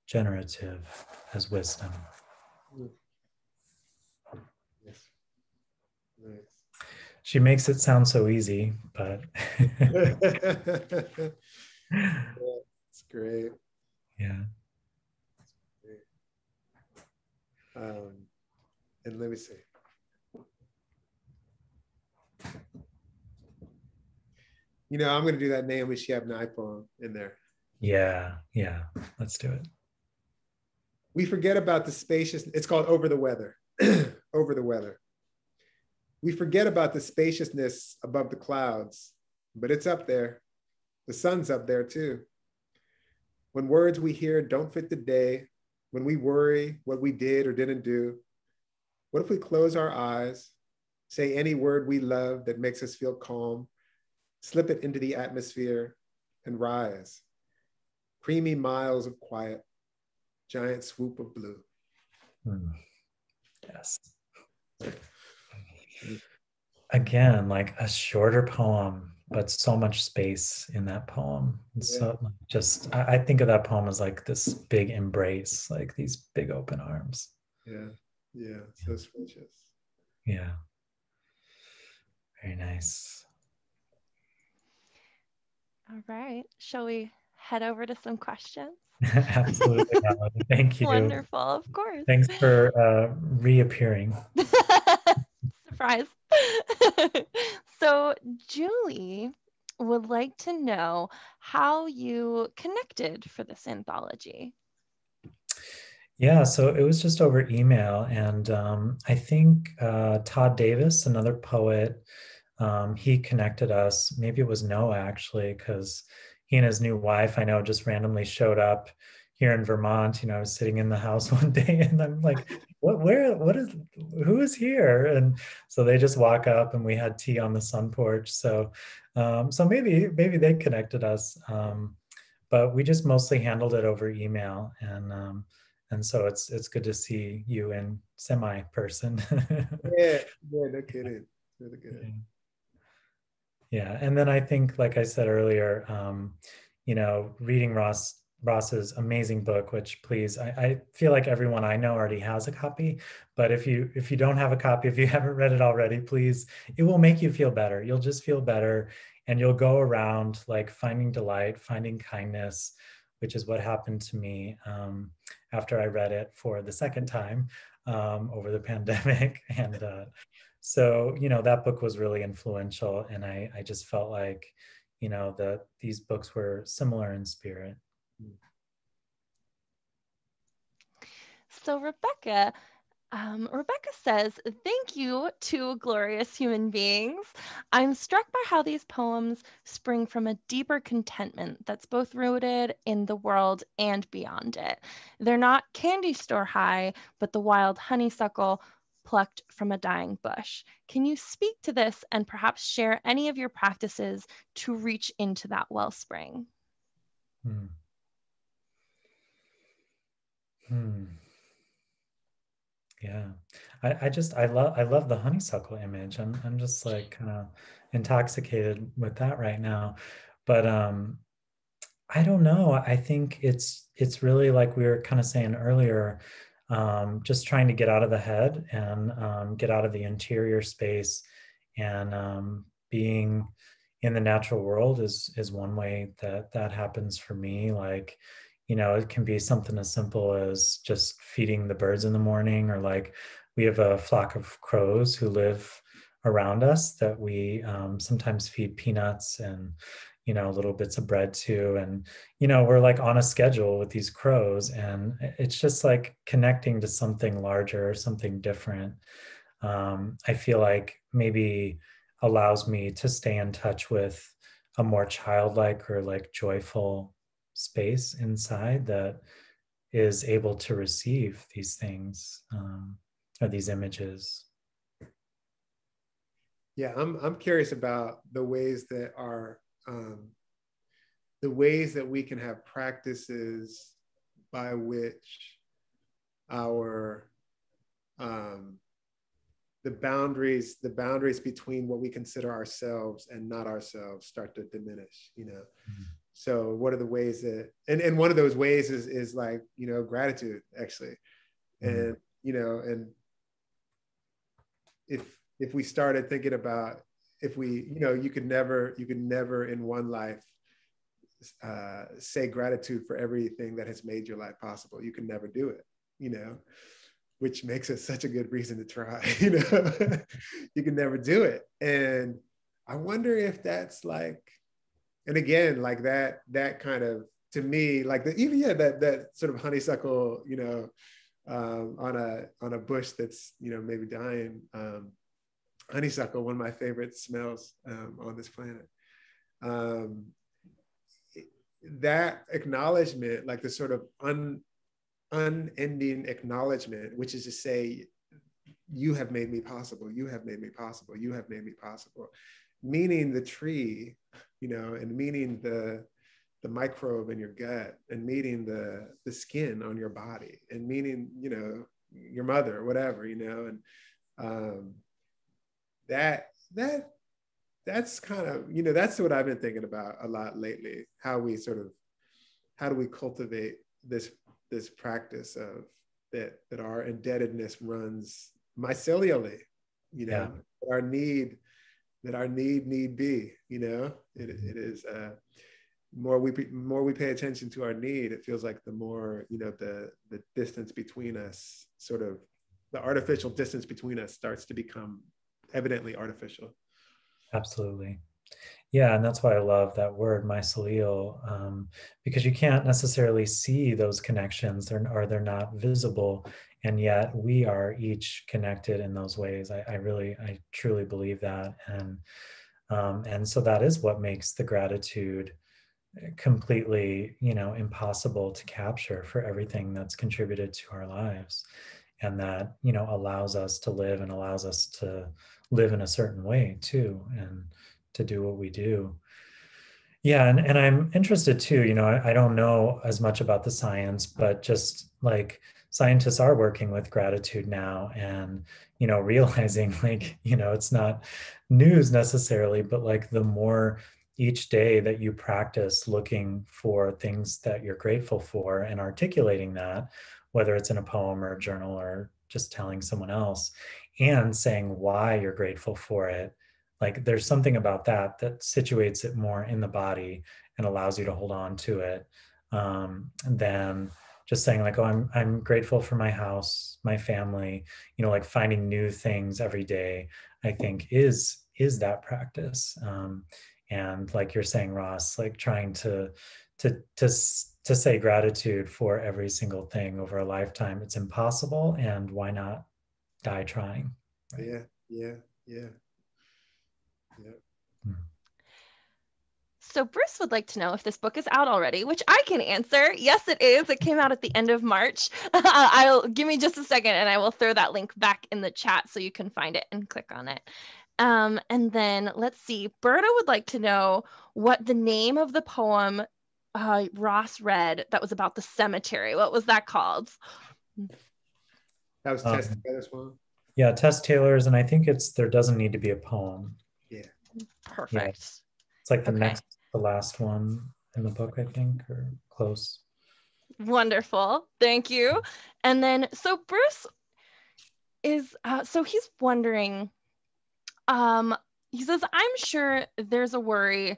Speaker 2: generative as wisdom.
Speaker 3: Yes. Nice.
Speaker 2: She makes it sound so easy, but
Speaker 3: That's great.
Speaker 2: yeah.
Speaker 3: Um, and let me see. You know, I'm going to do that Naomi Shihab poem in there.
Speaker 2: Yeah, yeah. Let's do it.
Speaker 3: We forget about the spacious, it's called Over the Weather. Over the Weather. We forget about the spaciousness above the clouds, but it's up there. The sun's up there too. When words we hear don't fit the day, when we worry what we did or didn't do, what if we close our eyes, say any word we love that makes us feel calm, slip it into the atmosphere, and rise? Creamy miles of quiet, giant swoop of blue.
Speaker 2: Hmm. Yes. Again, like a shorter poem, but so much space in that poem. And So just, I, I think of that poem as like this big embrace, like these big open arms.
Speaker 3: Yeah, yeah, so spacious.
Speaker 2: Yeah. Very nice.
Speaker 1: All right. Shall we head over to some questions?
Speaker 2: Absolutely. Thank you.
Speaker 1: Wonderful, of course.
Speaker 2: Thanks for uh, reappearing.
Speaker 1: Surprise. so, Julie would like to know how you connected for this anthology.
Speaker 2: Yeah, so it was just over email. And um, I think uh, Todd Davis, another poet, um, he connected us. Maybe it was Noah actually, because he and his new wife, I know, just randomly showed up here in Vermont. You know, I was sitting in the house one day and I'm like, what, where, what is, who is here? And so they just walk up and we had tea on the sun porch. So, um, so maybe, maybe they connected us. Um, but we just mostly handled it over email. And, um, and so it's, it's good to see you in semi person.
Speaker 3: yeah, yeah, no kidding. Really good.
Speaker 2: Yeah, and then I think, like I said earlier, um, you know, reading Ross Ross's amazing book, which please, I, I, feel like everyone I know already has a copy. But if you if you don't have a copy, if you haven't read it already, please, it will make you feel better. You'll just feel better, and you'll go around like finding delight, finding kindness, which is what happened to me um, after I read it for the second time um, over the pandemic, and. Uh, so you know that book was really influential and i i just felt like you know that these books were similar in spirit
Speaker 1: so rebecca um, Rebecca says, Thank you to glorious human beings. I'm struck by how these poems spring from a deeper contentment that's both rooted in the world and beyond it. They're not candy store high, but the wild honeysuckle plucked from a dying bush. Can you speak to this and perhaps share any of your practices to reach into that wellspring?
Speaker 2: Hmm. Hmm. Yeah, I, I just I love I love the honeysuckle image. I'm I'm just like kind of intoxicated with that right now. But um, I don't know. I think it's it's really like we were kind of saying earlier, um, just trying to get out of the head and um, get out of the interior space, and um, being in the natural world is is one way that that happens for me. Like, you know, it can be something as simple as just feeding the birds in the morning, or like we have a flock of crows who live around us that we um, sometimes feed peanuts and you know little bits of bread too and you know we're like on a schedule with these crows and it's just like connecting to something larger or something different um, i feel like maybe allows me to stay in touch with a more childlike or like joyful space inside that is able to receive these things um, or these images
Speaker 3: yeah i'm i'm curious about the ways that are um, the ways that we can have practices by which our um, the boundaries the boundaries between what we consider ourselves and not ourselves start to diminish you know mm-hmm. So what are the ways that and, and one of those ways is is like you know gratitude actually mm-hmm. and you know and if if we started thinking about if we, you know, you could never, you could never in one life uh, say gratitude for everything that has made your life possible. You can never do it, you know, which makes it such a good reason to try, you know, you can never do it. And I wonder if that's like, and again, like that, that kind of, to me, like the, even, yeah, that, that sort of honeysuckle, you know, um, on a, on a bush that's, you know, maybe dying, um, honeysuckle, one of my favorite smells um, on this planet. Um, that acknowledgement, like the sort of un, unending acknowledgement, which is to say, you have made me possible, you have made me possible, you have made me possible, meaning the tree, you know, and meaning the the microbe in your gut and meeting the the skin on your body and meaning you know your mother whatever you know and um, that that that's kind of you know that's what I've been thinking about a lot lately. How we sort of how do we cultivate this this practice of that that our indebtedness runs mycelially, you know, yeah. our need that our need need be, you know, it, mm-hmm. it is uh, more we more we pay attention to our need, it feels like the more you know the the distance between us, sort of the artificial distance between us starts to become evidently artificial.
Speaker 2: Absolutely. Yeah, and that's why I love that word mycelial, um, because you can't necessarily see those connections, they're, or they're not visible, and yet we are each connected in those ways. I, I really, I truly believe that, and um, and so that is what makes the gratitude completely, you know, impossible to capture for everything that's contributed to our lives, and that you know allows us to live and allows us to live in a certain way too and to do what we do. Yeah and, and i'm interested too you know I, I don't know as much about the science but just like scientists are working with gratitude now and you know realizing like you know it's not news necessarily but like the more each day that you practice looking for things that you're grateful for and articulating that whether it's in a poem or a journal or just telling someone else and saying why you're grateful for it like there's something about that that situates it more in the body and allows you to hold on to it um, than just saying like oh I'm, I'm grateful for my house my family you know like finding new things every day i think is is that practice um, and like you're saying ross like trying to to to to say gratitude for every single thing over a lifetime it's impossible and why not die trying.
Speaker 3: Right? Yeah, yeah, yeah. Yeah.
Speaker 1: So Bruce would like to know if this book is out already, which I can answer. Yes, it is. It came out at the end of March. I'll give me just a second and I will throw that link back in the chat so you can find it and click on it. Um, and then let's see, Berta would like to know what the name of the poem uh, Ross read that was about the cemetery. What was that called?
Speaker 3: That was um, Tess Taylor's one.
Speaker 2: Yeah, Tess Taylor's, and I think it's there doesn't need to be a poem.
Speaker 1: Perfect. Yeah.
Speaker 2: It's like the okay. next, the last one in the book, I think, or close.
Speaker 1: Wonderful. Thank you. And then, so Bruce is, uh, so he's wondering, um, he says, I'm sure there's a worry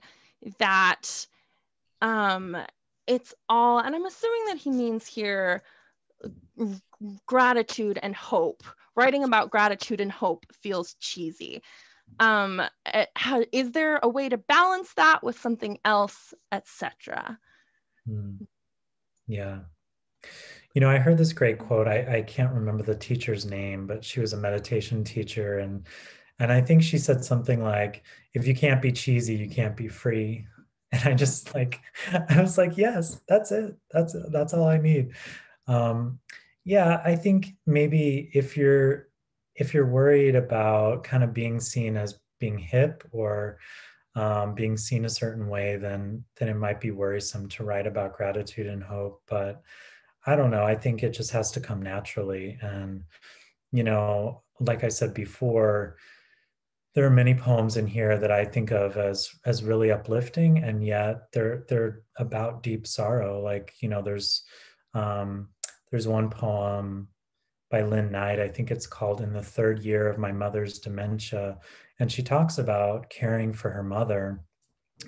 Speaker 1: that um, it's all, and I'm assuming that he means here gratitude and hope. Writing about gratitude and hope feels cheesy. Um, eh, how, is there a way to balance that with something else, etc.?
Speaker 2: Hmm. Yeah. You know, I heard this great quote. I, I can't remember the teacher's name, but she was a meditation teacher. And and I think she said something like, if you can't be cheesy, you can't be free. And I just like, I was like, yes, that's it. That's that's all I need. Um, yeah, I think maybe if you're if you're worried about kind of being seen as being hip or um, being seen a certain way, then then it might be worrisome to write about gratitude and hope. But I don't know. I think it just has to come naturally. And you know, like I said before, there are many poems in here that I think of as as really uplifting, and yet they're they're about deep sorrow. Like you know, there's um, there's one poem by Lynne Knight. I think it's called "In the Third Year of My Mother's Dementia," and she talks about caring for her mother,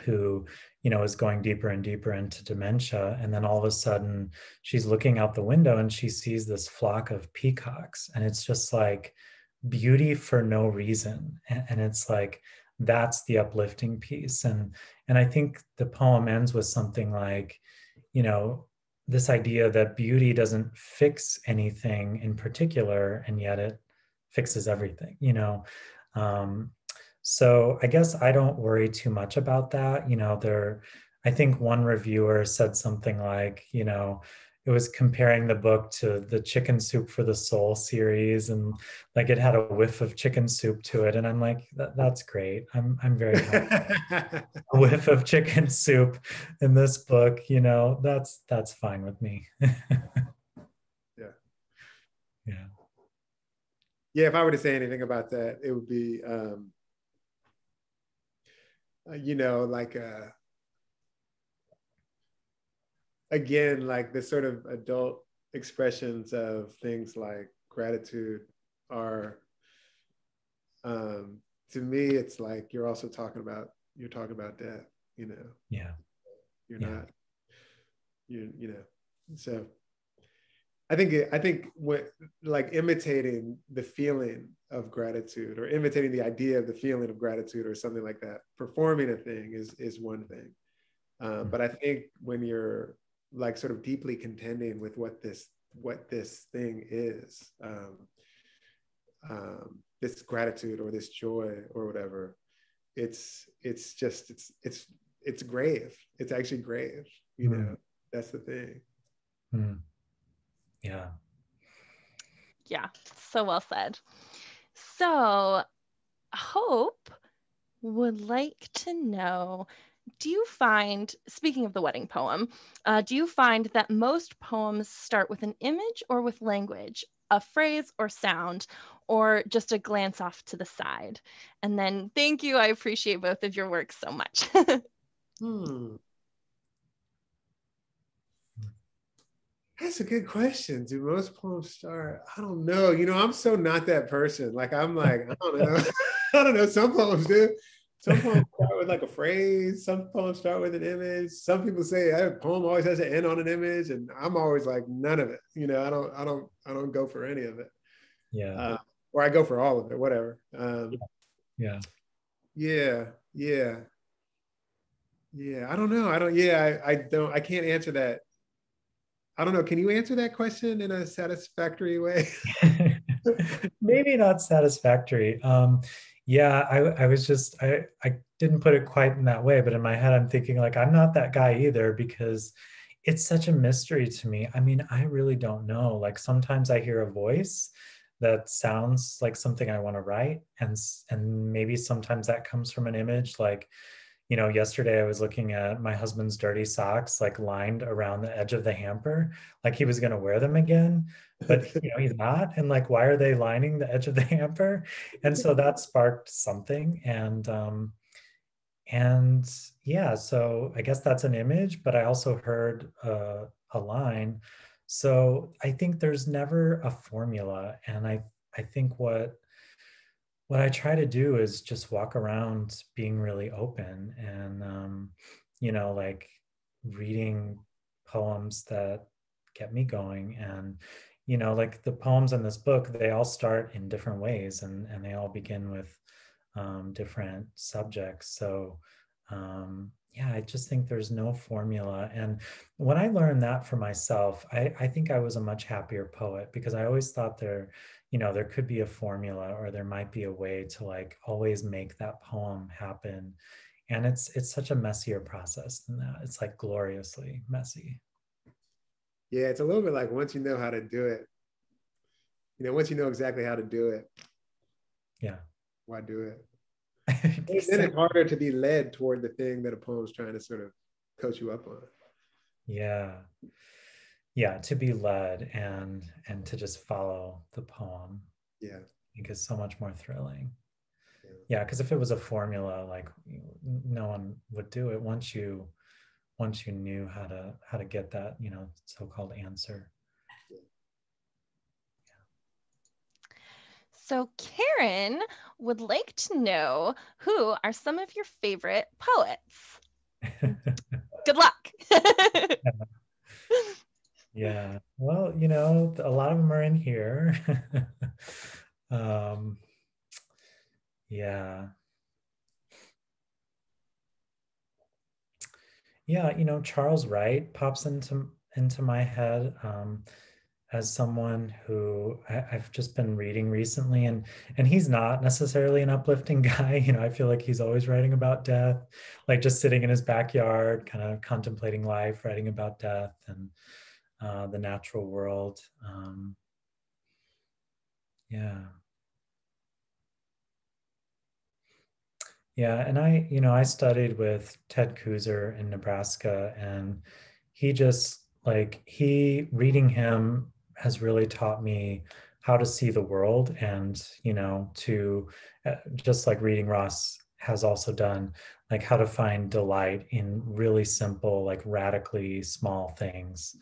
Speaker 2: who you know is going deeper and deeper into dementia, and then all of a sudden she's looking out the window and she sees this flock of peacocks, and it's just like beauty for no reason. And, and, it's like that's the uplifting piece. And and i think the poem ends with something like you know this idea that beauty doesn't fix anything in particular and yet it fixes everything you know? Um, so i guess i don't worry too much about that you know there i think one reviewer said something like you know it was comparing the book to the chicken soup for the soul series and like it had a whiff of chicken soup to it and i'm like that, that's great. I'm i'm very happy. A whiff of chicken soup in this book you know that's that's fine with me.
Speaker 3: Yeah.
Speaker 2: Yeah.
Speaker 3: Yeah if i were to say anything about that it would be um uh, you know like uh again, like the sort of adult expressions of things like gratitude are, um, to me, it's like you're also talking about you're talking about death. You know.
Speaker 2: Yeah.
Speaker 3: You're
Speaker 2: yeah.
Speaker 3: not. You you know. So. I think I think what like imitating the feeling of gratitude or imitating the idea of the feeling of gratitude or something like that. Performing a thing is is one thing, um, mm-hmm. but I think when you're like sort of deeply contending with what this what this thing is um, um, this gratitude or this joy or whatever. It's it's just it's it's it's grave. It's actually grave you mm. know? That's the thing.
Speaker 2: Mm. yeah.
Speaker 1: Yeah. So well said. So hope would like to know do you find, speaking of the wedding poem, uh, do you find that most poems start with an image or with language, a phrase or sound, or just a glance off to the side? And then thank you. I appreciate both of your work so much.
Speaker 3: hmm. That's a good question. Do most poems start? I don't know. You know, I'm so not that person. Like I'm like, I don't know. I don't know. Some poems do. Some poems start with like a phrase. Some poems start with an image. Some people say a poem always has to end on an image, and I'm always like none of it. You know, I don't, I don't, I don't go for any of it.
Speaker 2: Yeah. Uh,
Speaker 3: or I go for all of it, whatever. Um,
Speaker 2: yeah.
Speaker 3: Yeah. Yeah. Yeah. I don't know. I don't. Yeah. I, I don't. I can't answer that. I don't know. Can you answer that question in a satisfactory way?
Speaker 2: Maybe not satisfactory. Um, yeah, I, I was just I, I didn't put it quite in that way, but in my head I'm thinking like I'm not that guy either because it's such a mystery to me. I mean, I really don't know. Like sometimes I hear a voice that sounds like something I want to write, and and maybe sometimes that comes from an image. Like, you know, yesterday I was looking at my husband's dirty socks, like lined around the edge of the hamper, like he was going to wear them again, but you know, he's not. And like, why are they lining the edge of the hamper? And so that sparked something. And, um, and yeah, so I guess that's an image, but I also heard uh, a line. So I think there's never a formula. And I, I think what, what I try to do is just walk around being really open and, um, you know, like reading poems that get me going. And, you know, like the poems in this book, they all start in different ways and, and they all begin with um, different subjects. So, um, yeah, I just think there's no formula. And when I learned that for myself, I, I think I was a much happier poet because I always thought there, you know there could be a formula or there might be a way to like always make that poem happen. And it's it's such a messier process than that. It's like gloriously messy.
Speaker 3: Yeah it's a little bit like once you know how to do it you know once you know exactly how to do it.
Speaker 2: Yeah.
Speaker 3: Why do it? Then it's harder to be led toward the thing that a poem's trying to sort of coach you up on.
Speaker 2: Yeah yeah to be led and and to just follow the poem
Speaker 3: yeah
Speaker 2: i think is so much more thrilling yeah because yeah, if it was a formula like no one would do it once you once you knew how to how to get that you know so-called answer
Speaker 1: So, Karen would like to know who are some of your favorite poets? Good luck.
Speaker 2: Yeah. Yeah well, you know, a lot of them are in here. um, yeah. Yeah, you know, Charles Wright pops into into my head um, as someone who I, have just been reading recently, and and he's not necessarily an uplifting guy. You know, I feel like he's always writing about death, like just sitting in his backyard, kind of contemplating life, writing about death, and uh, the natural world. Um, yeah. Yeah, and I, you know, I studied with Ted Kooser in Nebraska, and he just like he reading him has really taught me how to see the world, and you know, to uh, just like reading Ross has also done, like how to find delight in really simple, like radically small things.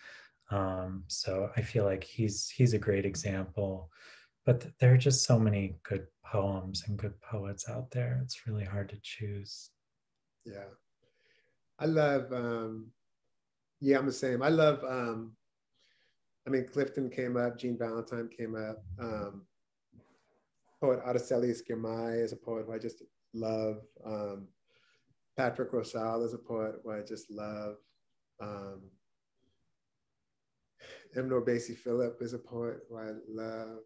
Speaker 2: Um, so I feel like he's he's a great example. But there are just so many good poems and good poets out there. It's really hard to choose.
Speaker 3: Yeah. I love um yeah, I'm the same. I love um I mean Clifton came up, Jean Valentine came up. Um poet Aracelis Girmay is a poet who I just love. Um, Patrick Rosal is a poet who I just love. Um, M. Basie Philip is a poet who I love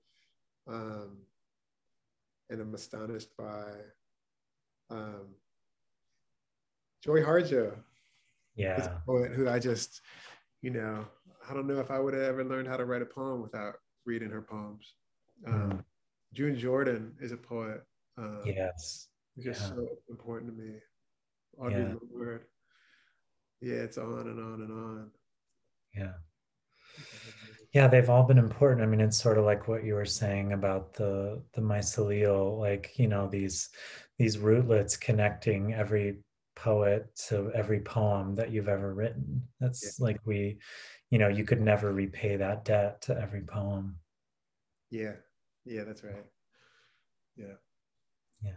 Speaker 3: um, and I'm astonished by. Um, Joy Harjo.
Speaker 2: Yeah.
Speaker 3: Is a poet who I just, you know, I don't know if I would have ever learned how to write a poem without reading her poems. Um, mm. June Jordan is a poet.
Speaker 2: Um, yes.
Speaker 3: Just yeah. so important to me. Audre yeah. Lorde. Yeah, it's on and on and on.
Speaker 2: Yeah yeah they've all been important. I mean it's sort of like what you were saying about the the mycelial like you know these these rootlets connecting every poet to every poem that you've ever written. That's yeah. like we you know you could never repay that debt to every poem.
Speaker 3: Yeah. Yeah that's right. Yeah.
Speaker 2: Yeah.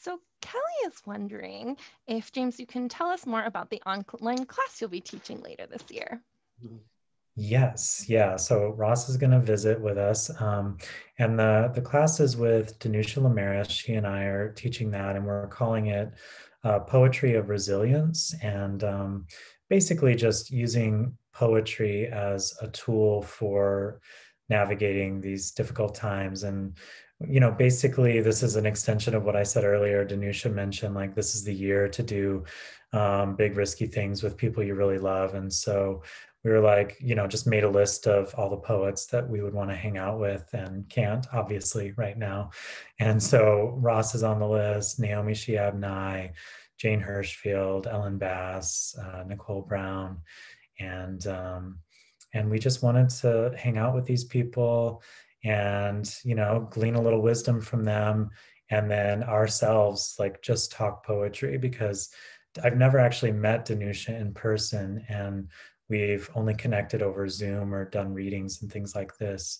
Speaker 1: So Kelly is wondering if James, you can tell us more about the online class you'll be teaching later this year. Mm-hmm.
Speaker 2: Yes, yeah. So Ross is going to visit with us, um, and the the class is with Danusha Laméris. She and I are teaching that, and we're calling it uh, Poetry of Resilience, and um, basically just using poetry as a tool for navigating these difficult times. And you know, basically, this is an extension of what I said earlier. Danusha mentioned like this is the year to do um, big risky things with people you really love, and so we were like, you know, just made a list of all the poets that we would want to hang out with and can't obviously right now. And so Ross is on the list, Naomi Shihab Nye, Jane Hirshfield, Ellen Bass, uh, Nicole Brown, and um, and we just wanted to hang out with these people and you know glean a little wisdom from them and then ourselves like just talk poetry because I've never actually met Danusha in person and we've only connected over Zoom or done readings and things like this.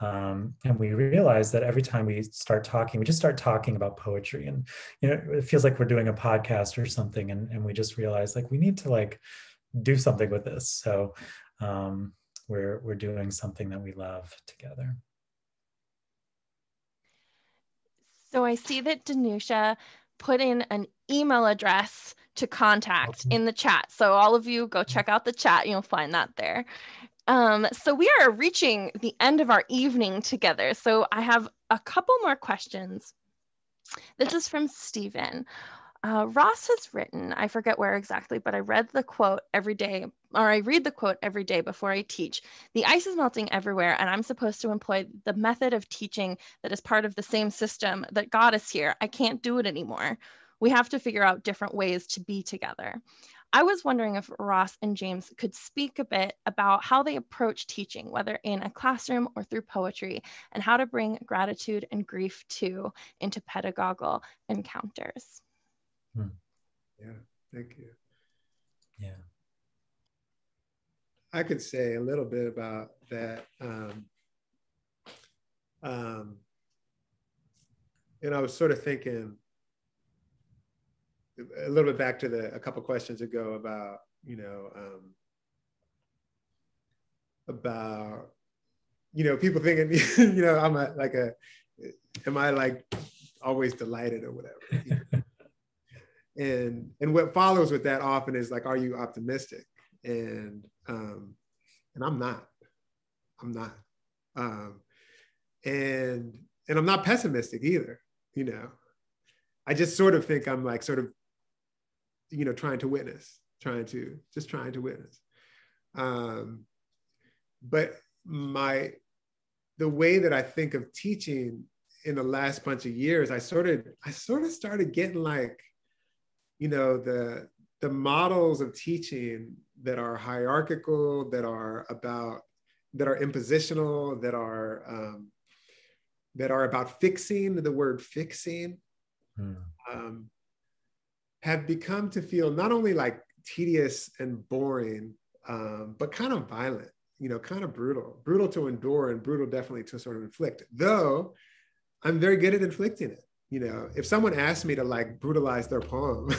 Speaker 2: Um, and we realize that every time we start talking, we just start talking about poetry and, you know, it feels like we're doing a podcast or something. And, and we just realize like, we need to like do something with this. So um, we're, we're doing something that we love together.
Speaker 1: So I see that Danusha put in an email address to contact in the chat. So all of you go check out the chat. You'll find that there. Um, so we are reaching the end of our evening together. So I have a couple more questions. This is from Stephen. Uh, Ross has written, I forget where exactly, but I read the quote every day, or I read the quote every day before I teach. The ice is melting everywhere, and I'm supposed to employ the method of teaching that is part of the same system that got us here. I can't do it anymore. We have to figure out different ways to be together. I was wondering if Ross and James could speak a bit about how they approach teaching, whether in a classroom or through poetry, and how to bring gratitude and grief too into pedagogical encounters.
Speaker 3: Hmm. Yeah, thank you.
Speaker 2: Yeah.
Speaker 3: I could say a little bit about that. Um, um, and I was sort of thinking a little bit back to the a couple questions ago about you know um, about you know people thinking you know I'm a, like a am I like always delighted or whatever? And and what follows with that often is like are you optimistic? And um and i'm not. I'm not. Um and and i'm not pessimistic either you know? I just sort of think i'm like sort of you know trying to witness trying to just trying to witness um but my the way that i think of teaching in the last bunch of years i sort of i sort of started getting like you know the the models of teaching that are hierarchical that are about that are impositional that are um, that are about fixing the word fixing hmm. um, have become to feel not only like tedious and boring um, but kind of violent you know kind of brutal brutal to endure and brutal definitely to sort of inflict though i'm very good at inflicting it you know, if someone asked me to like brutalize their poem,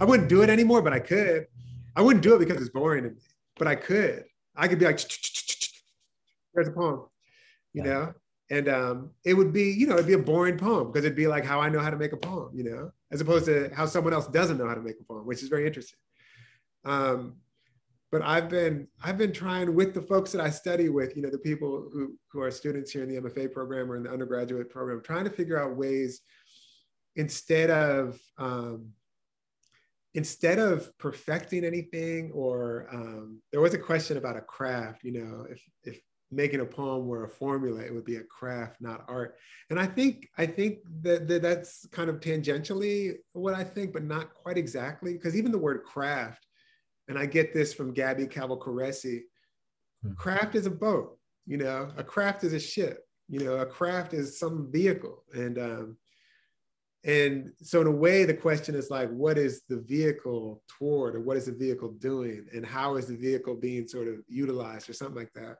Speaker 3: I wouldn't do it anymore, but I could. I wouldn't do it because it's boring to me, but I could. I could be like, there's a poem, you know? And um, it would be, you know, it'd be a boring poem because it'd be like how I know how to make a poem, you know, as opposed to how someone else doesn't know how to make a poem, which is very interesting. Um, but I've been I've been trying with the folks that I study with, you know, the people who, who are students here in the MFA program or in the undergraduate program, trying to figure out ways instead of um, instead of perfecting anything or um, there was a question about a craft you know if if making a poem were a formula it would be a craft not art. And i think i think that, that that's kind of tangentially what i think but not quite exactly because even the word craft and i get this from Gabby Calvocoressi hmm. craft is a boat you know? A craft is a ship you know? A craft is some vehicle and um, and so in a way the question is like what is the vehicle toward or what is the vehicle doing and how is the vehicle being sort of utilized or something like that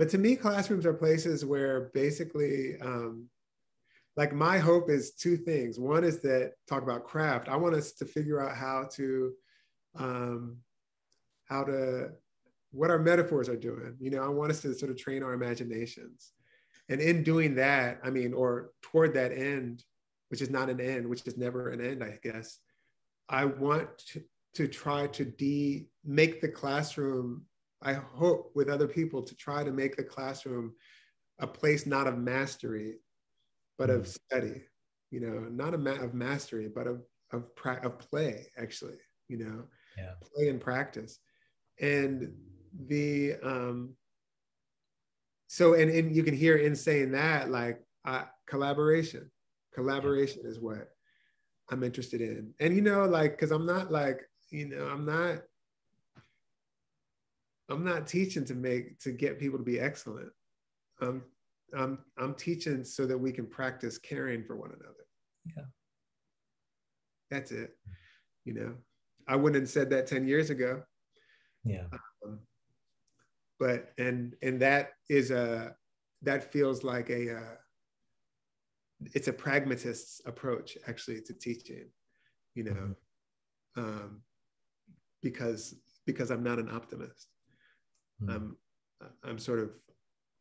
Speaker 3: but to me classrooms are places where basically um, like my hope is two things. One is that talk about craft. I want us to figure out how to um, how to what our metaphors are doing. You know i want us to sort of train our imaginations. And in doing that i mean or toward that end which is not an end, which is never an end, I guess. I want to, to try to de make the classroom, I hope with other people to try to make the classroom a place not of mastery, but of mm. study, you know, not a ma- of mastery, but of, of, pra- of play actually, you know,
Speaker 2: yeah.
Speaker 3: play and practice. and the um so and, and you can hear in saying that like uh, collaboration collaboration is what i'm interested in and you know like because i'm not like you know i'm not i'm not teaching to make to get people to be excellent. I'm i'm i'm teaching so that we can practice caring for one another.
Speaker 2: Yeah.
Speaker 3: That's it you know? I wouldn't have said that 10 years ago.
Speaker 2: Yeah.
Speaker 3: Um, but and and that is a that feels like a uh, it's a pragmatist's approach actually to teaching you know? Mm-hmm. um, because because i'm not an optimist mm-hmm. i'm i'm sort of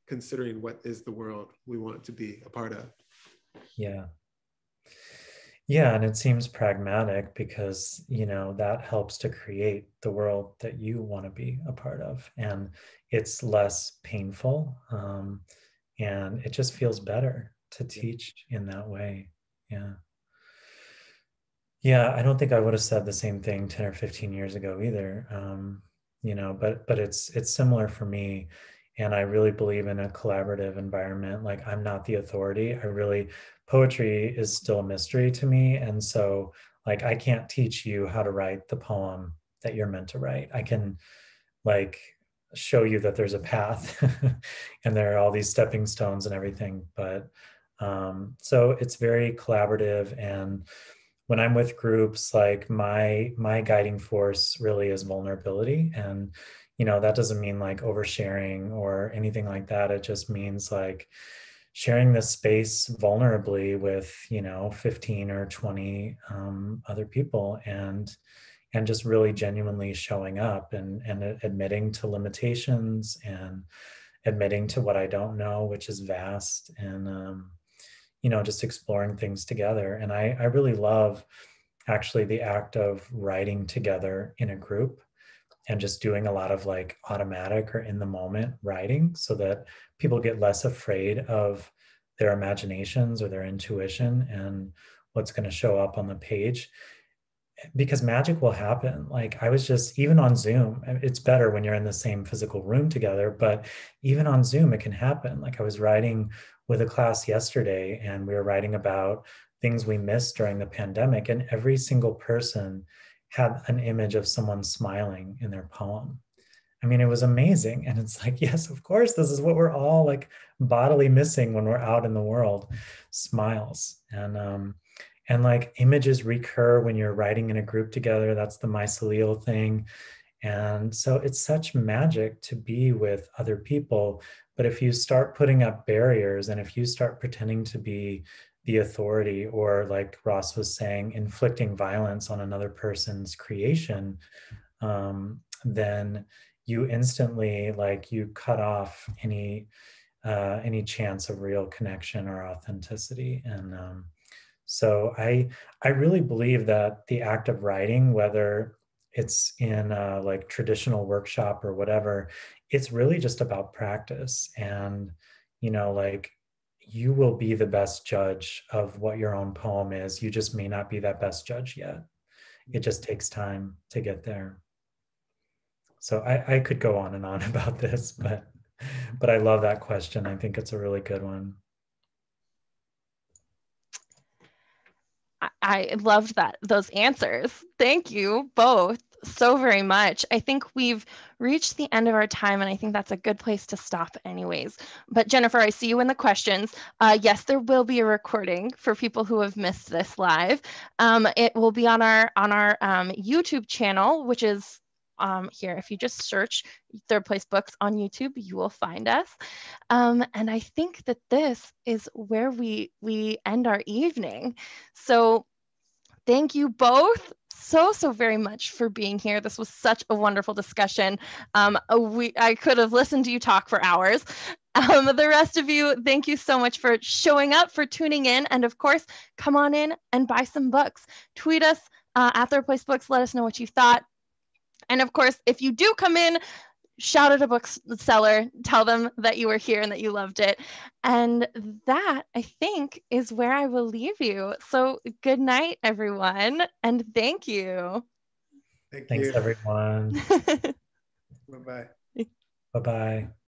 Speaker 3: considering what is the world we want to be a part of
Speaker 2: yeah yeah, and it seems pragmatic because, you know, that helps to create the world that you want to be a part of. And it's less painful. Um, and it just feels better to teach in that way. Yeah. Yeah, I don't think I would have said the same thing 10 or 15 years ago either. Um, you know, but but it's it's similar for me and i really believe in a collaborative environment like i'm not the authority i really poetry is still a mystery to me and so like i can't teach you how to write the poem that you're meant to write i can like show you that there's a path and there are all these stepping stones and everything but um, so it's very collaborative and when i'm with groups like my my guiding force really is vulnerability. And you know that doesn't mean like oversharing or anything like that. It just means like sharing this space vulnerably with you know 15 or 20 um, other people and and just really genuinely showing up and and admitting to limitations and admitting to what i don't know which is vast. And um, you know just exploring things together. And i i really love actually the act of writing together in a group and just doing a lot of like automatic or in the moment writing so that people get less afraid of their imaginations or their intuition and what's going to show up on the page because magic will happen like i was just even on zoom it's better when you're in the same physical room together but even on zoom it can happen like i was writing with a class yesterday and we were writing about things we missed during the pandemic and every single person had an image of someone smiling in their poem. I mean, it was amazing. And it's like, yes, of course, this is what we're all like bodily missing when we're out in the world smiles. And, um, and like images recur when you're writing in a group together. That's the mycelial thing. And so it's such magic to be with other people. But if you start putting up barriers and if you start pretending to be the authority or like ross was saying inflicting violence on another person's creation um, then you instantly like you cut off any uh, any chance of real connection or authenticity and um, so i i really believe that the act of writing whether it's in a, like traditional workshop or whatever it's really just about practice and you know like you will be the best judge of what your own poem is. You just may not be that best judge yet. It just takes time to get there. So I, I could go on and on about this, but but I love that question. I think it's a really good one.
Speaker 1: I loved that those answers. Thank you both so very much. I think we've reached the end of our time, and I think that's a good place to stop, anyways. But Jennifer, I see you in the questions. Uh, yes, there will be a recording for people who have missed this live. Um, it will be on our on our um, YouTube channel, which is um, here. If you just search Third Place Books on YouTube, you will find us. Um, and I think that this is where we we end our evening. So thank you both so so very much for being here. This was such a wonderful discussion. Um, we i could have listened to you talk for hours. Um, the rest of you thank you so much for showing up for tuning in. And of course come on in and buy some books. Tweet us uh, at third place books. Let us know what you thought and of course if you do come in shout at a bookseller, tell them that you were here and that you loved it. And that, I think, is where I will leave you. So, good night, everyone, and thank you.
Speaker 2: Thank Thanks, you. everyone.
Speaker 3: Bye bye.
Speaker 2: Bye bye.